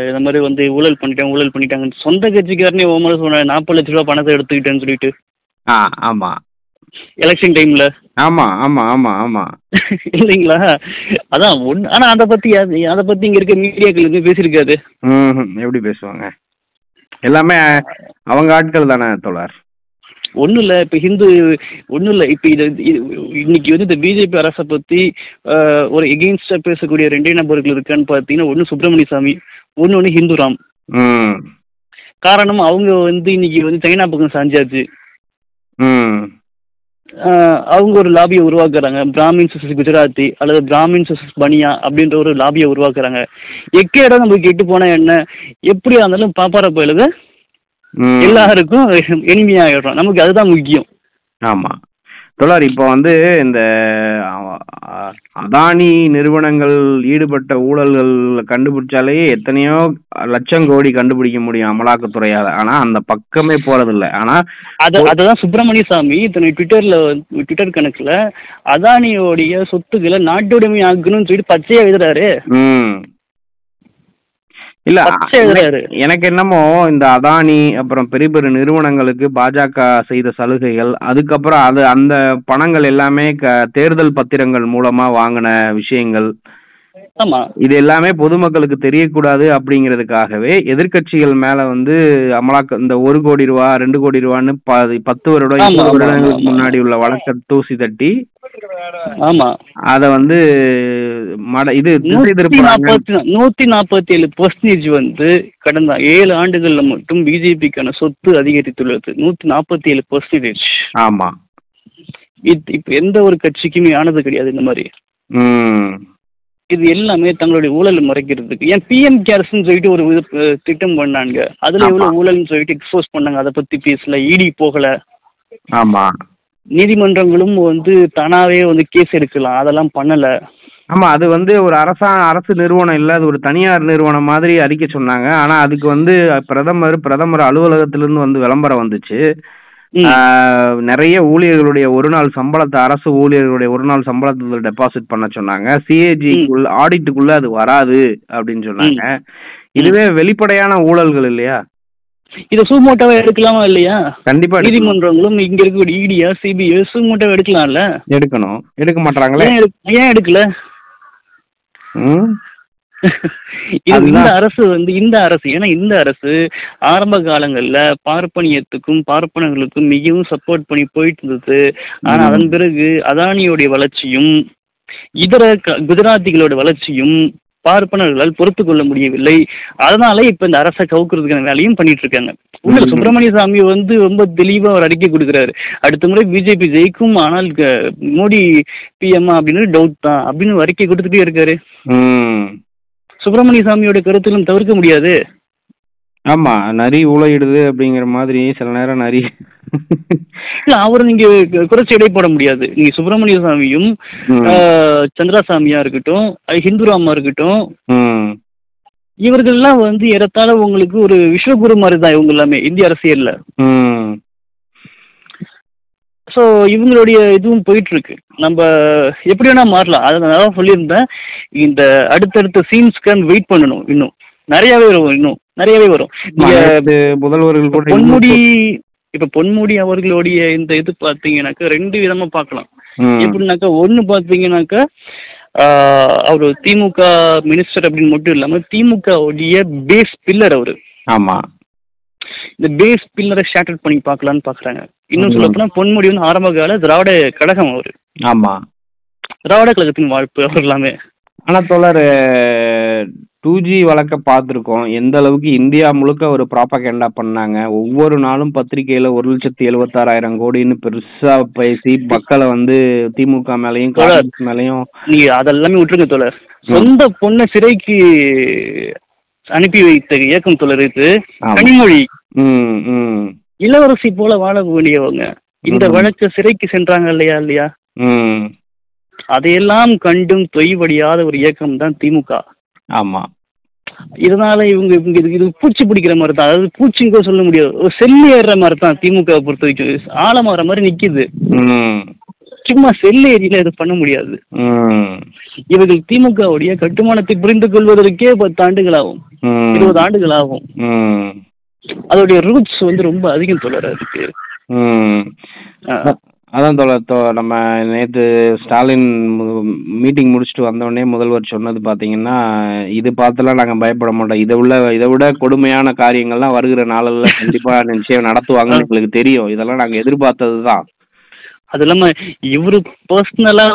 இந்த மாதிரி வந்து ஊழல் பண்ணிட்டாங்க ஊழல் பண்ணிட்டாங்க சொந்த கட்சிக்காரனே ஓமல சொன்ன நாற்பது லட்ச ரூபா பணத்தை எடுத்துக்கிட்டேன்னு சொல்லிட்டு. ஆமா. எலெக்ஷன் டைம்ல ஆமா ஆமா ஆமா ஆமா. இல்லைங்களா? அதான் ஒண்ணு ஆனா அதை பத்தி அது- பத்தி இங்க இருக்க மீடியாக்கள் எதுவும் பேசியிருக்காது. எப்படி பேசுவாங்க? எல்லாமே அவங்க ஆட்கள் தானே தோழர்? ஒன்றும் இல்லை இப்போ ஹிந்து ஒன்றும் இல்லை இப்போ இது இன்னைக்கு வந்து இந்த பிஜேபி அரசை பற்றி ஒரு எகெயின்ஸ்டாக பேசக்கூடிய ரெண்டே நபர்கள் இருக்கான்னு பார்த்தீங்கன்னா ஒன்று சுப்பிரமணிய சாமி ஒன்று ஒன்று ஹிந்து ராம் ம். காரணம் அவங்க வந்து இன்னைக்கு வந்து சைனா பக்கம் சாஞ்சாச்சு. அவங்க ஒரு லாபியை உருவாக்குறாங்க. பிராமின்ஸ் vs குஜராத்தி அல்லது பிராமின்ஸ் vs பனியா அப்படின்ற ஒரு லாபியை உருவாக்குறாங்க. எக்க இடம் நம்ம கெட்டு போனா என்ன? எப்படியா இருந்தாலும் பாப்பார போயிலுது. எல்லாருக்கும் எளிமையாகிடுறோம் நமக்கு அதுதான் முக்கியம். ஆமா. தோழர் இப்போ வந்து இந்த அதானி நிறுவனங்கள் ஈடுபட்ட ஊழல்கள் கண்டுபிடிச்சாலே எத்தனையோ லட்சம் கோடி கண்டுபிடிக்க முடியும் அமலாக்கத்துறையால ஆனா அந்த பக்கமே போறதில்ல. ஆனா அத அததான் சுப்பிரமணிய சாமி தன்னுடைய ட்விட்டர்ல ட்விட்டர் கணக்குல அதானியோடைய சொத்துக்களை நாட்டுடைமை ஆக்கணும்னு சொல்லிட்டு பச்சையா எழுதுறாரு. ம். இல்ல எனக்கு என்னமோ இந்த அதானி அப்புறம் பெரிய பெரிய நிறுவனங்களுக்கு பாஜக செய்த சலுகைகள் அதுக்கப்புறம் அது அந்த பணங்கள் எல்லாமே தேர்தல் பத்திரங்கள் மூலமா வாங்கின விஷயங்கள். ஆமா. இது எல்லாமே பொதுமக்களுக்கு தெரியக்கூடாது அப்படிங்கிறதுக்காகவே எதிர்க்கட்சிகள் மேல வந்து அமலாக்க இந்த ஒரு கோடி ரூபா ரெண்டு கோடி ரூபான்னு பத்து வருடம் இருபது வருடங்களுக்கு. முன்னாடி உள்ள வழக்க தூசி தட்டி ஆமா. அத வந்து மட இது நூத்தி நாற்பத்தி நூத்தி நாற்பத்தி ஏழு பர்சன்டேஜ் வந்து கடந்த ஏழு ஆண்டுகள்ல மட்டும் பிஜேபிக்கான சொத்து அதிகரித்துள்ளது. நூத்தி நாற்பத்தி ஏழு பர்சன்டேஜ் ஆமா இப்ப எந்த ஒரு கட்சிக்குமே ஆனது கிடையாது இந்த மாதிரி. இது எல்லாமே தங்களுடைய ஊழல் மறைக்கிறதுக்கு. ஏன் பிஎம் கேர்ஸ்னு சொல்லிட்டு ஒரு திட்டம் பண்ணாங்க. அதுல. எவ்வளவு ஊழல்னு சொல்லிட்டு எக்ஸ்போஸ் பண்ணாங்க. அதை பத்தி பேசல. இடி போகல. ஆமா. நீதிமன்றங்களும் வந்து தானாவே வந்து கேஸ் எடுக்கலாம். அதெல்லாம் பண்ணல. ஆமா அது வந்து ஒரு அரசா அரசு நிறுவனம் இல்ல. அது ஒரு தனியார் நிறுவனம் மாதிரி அறிக்கை சொன்னாங்க. ஆனா அதுக்கு வந்து பிரதமர் பிரதமர் அலுவலகத்திலிருந்து வந்து விளம்பரம் வந்துச்சு. நிறைய ஊழியர்களுடைய ஒரு நாள் சம்பளத்தை அரசு ஊழியர்களுடைய ஒரு நாள் சம்பளத்தை டெபாசிட் பண்ண சொன்னாங்க. சிஏஜி ஆடிட்டுக்குள்ள அது வராது அப்படின்னு சொன்னாங்க. இதுவே வெளிப்படையான ஊழல்கள் இல்லையா? இதை சூமோட்டாவா எடுக்கலாமா இல்லையா? கண்டிப்பா. நீதிமன்றங்களும் இங்க இருக்கக்கூடிய இடியா சிபிஐ சூமோட்டாவா எடுக்கலாம்ல? எடுக்கணும். எடுக்க மாட்டாங்களே? ஏன் எடுக்க- ஏன் எடுக்கல. இந்த அரசு வந்து இந்த அரசு ஏன்னா இந்த அரசு ஆரம்ப காலங்கள்ல பார்ப்பனியத்துக்கும் பார்ப்பனர்களுக்கும் மிகவும் சப்போர்ட் பண்ணி போயிட்டு இருந்தது. ஆனா. அதன் பிறகு அதானியோடைய வளர்ச்சியும் இதர குஜராத்திகளோட வளர்ச்சியும் பார்ப்பனர்களால் பொறுத்து கொள்ள முடியவில்லை. அதனால இப்ப இந்த அரசை கவுக்குறதுக்கான வேலையும் பண்ணிட்டு இருக்காங்க. உள்ள. சுப்பிரமணிய சாமி வந்து ரொம்ப தெளிவா ஒரு அறிக்கை கொடுக்குறாரு. அடுத்த முறை பிஜேபி ஜெயிக்கும் ஆனால் மோடி பிஎம் அப்படின்னு டவுட் தான் அப்படின்னு ஒரு அறிக்கை கொடுத்துட்டே இருக்காரு. சுப்பிரமணிய சாமியோட கருத்திலும் தவிர்க்க முடியாது. ஆமா நரி ஊழையிடுது அப்படிங்கிற மாதிரி சில நேரம் நரி. இல்ல அவரை நீங்க குறைச்சி எடை போட முடியாது. நீங்க சுப்பிரமணிய சாமியும் சந்திராசாமியா இருக்கட்டும் ஹிந்துராமா இருக்கட்டும் ம். இவர்கள்லாம் வந்து ஏறத்தாழ உங்களுக்கு ஒரு விஸ்வகுரு மாதிரி தான் இவங்க எல்லாமே இந்திய அரசியல்ல. ஸோ இவங்களுடைய இதுவும் போயிட்டு இருக்கு நம்ம எப்படி வேணா மாறலாம். அதை நான் தான் சொல்லியிருந்தேன். இந்த அடுத்தடுத்த சீன்ஸ்க்கு வெயிட் பண்ணணும் இன்னும். நிறையவே வரும் இன்னும். நிறையவே வரும். முதல்வர்கள் பொன்முடி இப்ப பொன்முடி அவர்களுடைய இந்த இது பாத்தீங்கன்னாக்கா ரெண்டு விதமா பார்க்கலாம் ம். எப்படின்னாக்கா ஒண்ணு பாத்தீங்கன்னாக்கா அவரு திமுக மினிஸ்டர் அப்படின்னு மட்டும் இல்லாம திமுக உடைய பேஸ் பில்லர் அவரு. ஆமா. இந்த பேஸ் பில்லரை ஷேட்டர் பண்ணி பார்க்கலான்னு பாக்குறாங்க. இன்னும். சொல்ல போனா பொன்முடி வந்து ஆரம்ப கால திராவிட கழகம் அவரு. ஆமா. திராவிட கழகத்தின் வாழ்ப்பு அவர் எல்லாமே. ஆனா தோழர் டூ ஜி வழக்க பார்த்துருக்கோம். எந்த அளவுக்கு இந்தியா முழுக்க ஒரு ப்ராப்பகேண்டா பண்ணாங்க. ஒவ்வொரு நாளும் பத்திரிக்கையில ஒரு லட்சத்தி எழுபத்தாறாயிரம் கோடின்னு பெருசா பேசி மக்களை வந்து திமுக மேலயும். காங்கிரஸ் மேலயும் நீங்க அதெல்லாமே விட்டுருங்க தோழர். சொந்த பொண்ணை சிறைக்கு அனுப்பி வைத்த இயக்கம் தோழர் இது. கனிமொழி. இளவரசி போல வாழ வேண்டியவங்க. இந்த. வழக்கு சிறைக்கு சென்றாங்க இல்லையா இல்லையா? அதையெல்லாம் கண்டும் தொய்வடியாத ஒரு இயக்கம் தான் திமுக. ஆமா. இதனால இவங்க இவங்க இது இது பூச்சி பிடிக்கிற மாதிரி தான். அதாவது பூச்சிங்க சொல்ல முடியாது. ஒரு செல்லு ஏறுற மாதிரி தான் திமுக பொறுத்த வரைக்கும். ஆழமாற மாதிரி நிக்குது. சும்மா செல்லு ஏரியில இது பண்ண முடியாது. இவர்கள் திமுகவுடைய கட்டுமானத்தை புரிந்து கொள்வதற்கே பத்து ஆண்டுகள் ஆகும் இருபது ஆண்டுகள் ஆகும். அதோடைய ரூட்ஸ் வந்து ரொம்ப அதிகம் தொடர ஆஹ் அதான் தோழர் தோ நம்ம நேற்று ஸ்டாலின் மீட்டிங் முடிச்சுட்டு வந்தோடனே முதல்வர் சொன்னது பார்த்தீங்கன்னா இது பார்த்துலாம் நாங்கள் பயப்பட மாட்டோம். இதை உள்ள இதை விட கொடுமையான காரியங்கள்லாம் வருகிற நாளில் கண்டிப்பாக நிச்சயம் நடத்துவாங்கன்னு எங்களுக்கு தெரியும். இதெல்லாம் நாங்கள் எதிர்பார்த்தது தான் அது இல்லாம இவரு பர்சனலா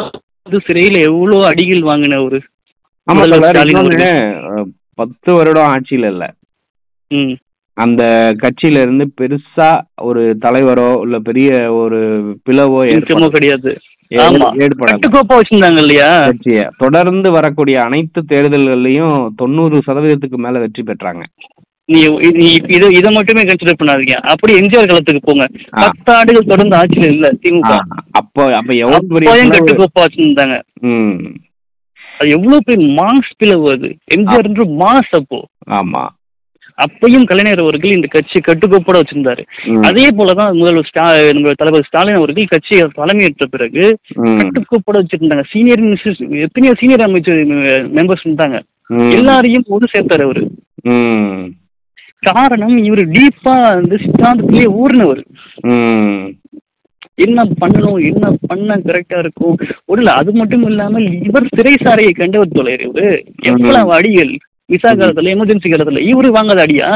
வந்து சிறையில எவ்வளவு அடிகள் இன்னொன்று அஹ், பத்து வருடம் ஆட்சியில் இல்லை. அந்த கட்சியில இருந்து பெருசா ஒரு தலைவரோ இல்ல பெரிய ஒரு பிளவோ கிடையாது. தொடர்ந்து வரக்கூடிய அனைத்து தேர்தல்கள்லயும் தொண்ணூறு சதவீதத்துக்கு மேல வெற்றி பெற்றாங்க. இதை இதை மட்டுமே கன்சிடர் பண்ணாதீங்க. அப்படி எம்ஜிஆர் காலத்துக்கு போங்க. பத்து ஆண்டுகள் தொடர்ந்து ஆட்சியில இல்ல திமுக. அப்போ அப்ப எவ்வளவு கட்டுக்கோப்பா வச்சிருந்தாங்க அது எவ்வளவு பெரிய மாஸ் பிளவு அது. எம்ஜிஆர் மாஸ் அப்போ. ஆமா. அப்பையும் கலைஞர் அவர்கள் இந்த கட்சி கட்டுக்கோப்போட வச்சிருந்தாரு. அதே போலதான் முதல்வர் ஸ்டா நம்ம தலைவர் ஸ்டாலின் அவர்கள் கட்சியை தலைமையேற்ற பிறகு கட்டுக்கோப்போட வச்சிருந்தாங்க. சீனியர் எத்தனையோ சீனியர் அமைச்சர் மெம்பர்ஸ் இருந்தாங்க. எல்லாரையும் ஒரு சேர்த்தாரு அவரு. காரணம் இவரு டீப்பா வந்து சித்தாந்தத்திலேயே ஊர்னவர் என்ன பண்ணணும் என்ன பண்ண கரெக்டா இருக்கும்? ஒண்ணுல அது மட்டும் இல்லாமல் இவர் சிறைசாரையை கண்டவர் தொலைர் இவரு எவ்வளவு அடிகள். விசா காலத்துல எமர்ஜென்சி காலத்துல இவரு வாங்காத அடியா?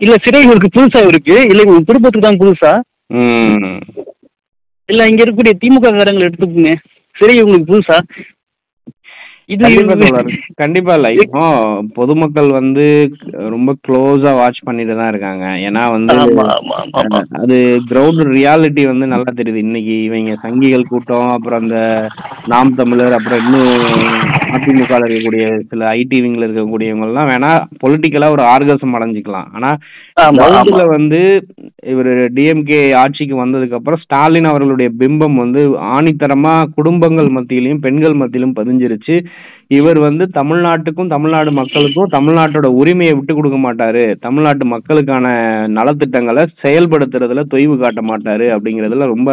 இல்ல சிறை இவருக்கு புதுசா இருக்கு? இல்ல இவங்க குடும்பத்துக்கு தான் புதுசா? இல்ல இங்க இருக்கக்கூடிய திமுக காரங்களை எடுத்துக்கோங்க. சிறை இவங்களுக்கு புதுசா? கண்டிப்பா இல்ல. இப்போ பொதுமக்கள் வந்து ரொம்ப க்ளோஸா வாட்ச் பண்ணிட்டு தான் இருக்காங்க. ஏன்னா வந்து அது கிரவுண்ட் ரியாலிட்டி வந்து நல்லா தெரியுது. இன்னைக்கு இவங்க சங்கிகள் கூட்டம் அப்புறம் அந்த நாம் தமிழர் அப்புறம் இன்னும் அதிமுக இருக்கக்கூடிய சில ஐடி விங்ல இருக்கக்கூடியவங்க எல்லாம் வேணா பொலிட்டிக்கலா ஒரு ஆர்கசம் அடைஞ்சிக்கலாம். ஆனா கிரவுண்ட்ல வந்து இவர் டிஎம்கே ஆட்சிக்கு வந்ததுக்கு அப்புறம் ஸ்டாலின் அவர்களுடைய பிம்பம் வந்து ஆணித்தரமா குடும்பங்கள் மத்தியிலும் பெண்கள் மத்தியிலும் பதிஞ்சிருச்சு. இவர் வந்து தமிழ்நாட்டுக்கும் தமிழ்நாடு மக்களுக்கும் தமிழ்நாட்டோட உரிமையை விட்டு கொடுக்க மாட்டாரு. தமிழ்நாட்டு மக்களுக்கான நலத்திட்டங்களை செயல்படுத்துறதுல தொய்வு காட்ட மாட்டாரு அப்படிங்கறதுல ரொம்ப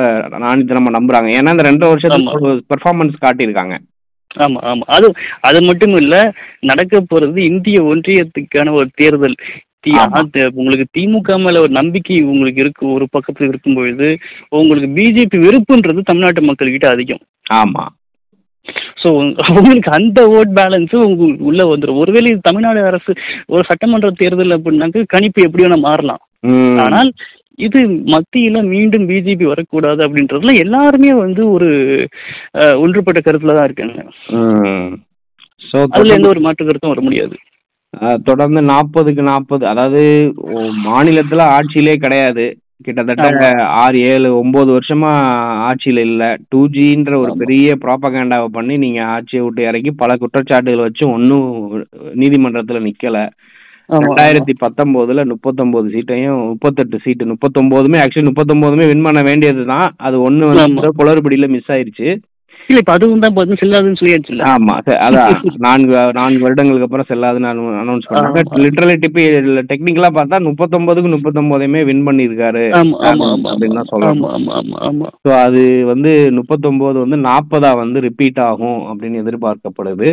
ஆணித்தரமா நம்புறாங்க. ஏன்னா இந்த ரெண்டரை வருஷத்துக்கு பெர்ஃபார்மன்ஸ் காட்டியிருக்காங்க. ஆமா ஆமா. அது அது மட்டும் இல்ல நடக்க போறது இந்திய ஒன்றியத்துக்கான ஒரு தேர்தல். உங்களுக்கு திமுக மேல ஒரு நம்பிக்கை உங்களுக்கு இருக்கு ஒரு பக்கத்துல இருக்கும் பொழுது உங்களுக்கு பிஜேபி வெறுப்புன்றது தமிழ்நாட்டு மக்கள்கிட்ட அதிகம். ஆமா. ஸோ உங்களுக்கு அந்த ஓட் பேலன்ஸ் உங்களுக்கு உள்ள வந்துடும் ஒருவேளை தமிழ்நாடு அரசு ஒரு சட்டமன்ற தேர்தல் அப்படின்னாக்க கணிப்பு எப்படி வேணா மாறலாம். ஆனால் இது மத்தியில மீண்டும் பிஜேபி வரக்கூடாது அப்படின்றதுல எல்லாருமே வந்து ஒரு ஒன்றுபட்ட கருத்துல தான் இருக்காங்க. அதுல எந்த ஒரு மாற்று கருத்தும் வர முடியாது. தொடர்ந்து நாற்பதுக்கு நாற்பது அதாவது மாநிலத்துல ஆட்சியிலே கிடையாது. கிட்டத்தட்ட ஆறு ஏழு ஒன்பது வருஷமா ஆட்சியில இல்ல. டூ ஜின்ற ஒரு பெரிய ப்ராபகேண்டாவை பண்ணி நீங்க ஆட்சியை விட்டு இறக்கி பல குற்றச்சாட்டுகள் வச்சு ஒன்னும் நீதிமன்றத்துல நிக்கல. ரெண்டாயிரத்தி பத்தொன்பதுல முப்பத்தொன்பது சீட்டையும் முப்பத்தெட்டு சீட்டு முப்பத்தொன்பதுமே ஆக்சுவலி முப்பத்தொன்பதுமே வின் பண்ண வேண்டியதுதான். அது ஒண்ணு வந்து குளறுபடியில மிஸ் ஆயிருச்சு. இல்ல இப்ப அதுவும் தான் செல்லாதுன்னு சொல்லியாச்சுல்ல ஆமா அதான். நான்கு நான்கு வருடங்களுக்கு அப்புறம் செல்லாதுன்னு அனௌன்ஸ் பண்ணாங்க. லிட்டரலி டிப்பி டெக்னிக்கலா பார்த்தா முப்பத்தொன்பதுக்கு முப்பத்தொன்பதையுமே வின் ஆமா அப்படின்னு தான் ஆமா ஸோ அது வந்து முப்பத்தொன்பது வந்து நாற்பதா வந்து ரிப்பீட் ஆகும் அப்படின்னு எதிர்பார்க்கப்படுது.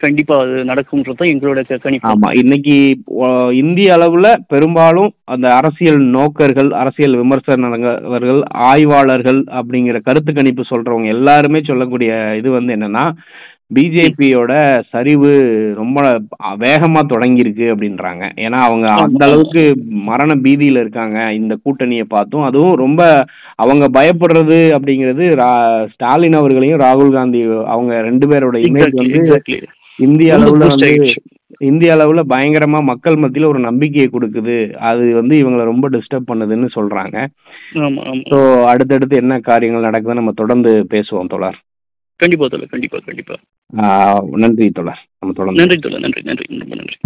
கண்டிப்பா அது நடக்கும்ன்றது எங்களோட கணிப்பு. ஆமா இன்னைக்கு இந்திய அளவுல பெரும்பாலும் அந்த அரசியல் நோக்கர்கள் அரசியல் விமர்சனவர்கள் ஆய்வாளர்கள் அப்படிங்கிற கருத்து கணிப்பு சொல்றவங்க எல்லாருமே சொல்லக்கூடிய இது வந்து என்னன்னா பிஜேபியோட சரிவு ரொம்ப வேகமா தொடங்கியிருக்கு அப்படின்றாங்க. ஏன்னா அவங்க அந்த அளவுக்கு மரண பீதியில இருக்காங்க இந்த கூட்டணியை பார்த்தும். அதுவும் ரொம்ப அவங்க பயப்படுறது அப்படிங்கிறது ஸ்டாலின் அவர்களையும் ராகுல் காந்தி அவங்க ரெண்டு பேரோட இமேஜ் வந்து. இந்திய அளவுல வந்து. இந்திய அளவுல பயங்கரமா மக்கள் மத்தியில ஒரு நம்பிக்கையை கொடுக்குது. அது வந்து இவங்களை ரொம்ப டிஸ்டர்ப் பண்ணுதுன்னு சொல்றாங்க. ஸோ அடுத்தடுத்து என்ன காரியங்கள் நடக்குதுன்னு நம்ம தொடர்ந்து பேசுவோம் தோழர். கண்டிப்பா தோழர் கண்டிப்பா கண்டிப்பா. நன்றி தோழர். நம்ம தொடர்ந்து நன்றி தோழர் நன்றி நன்றி ரொம்ப நன்றி.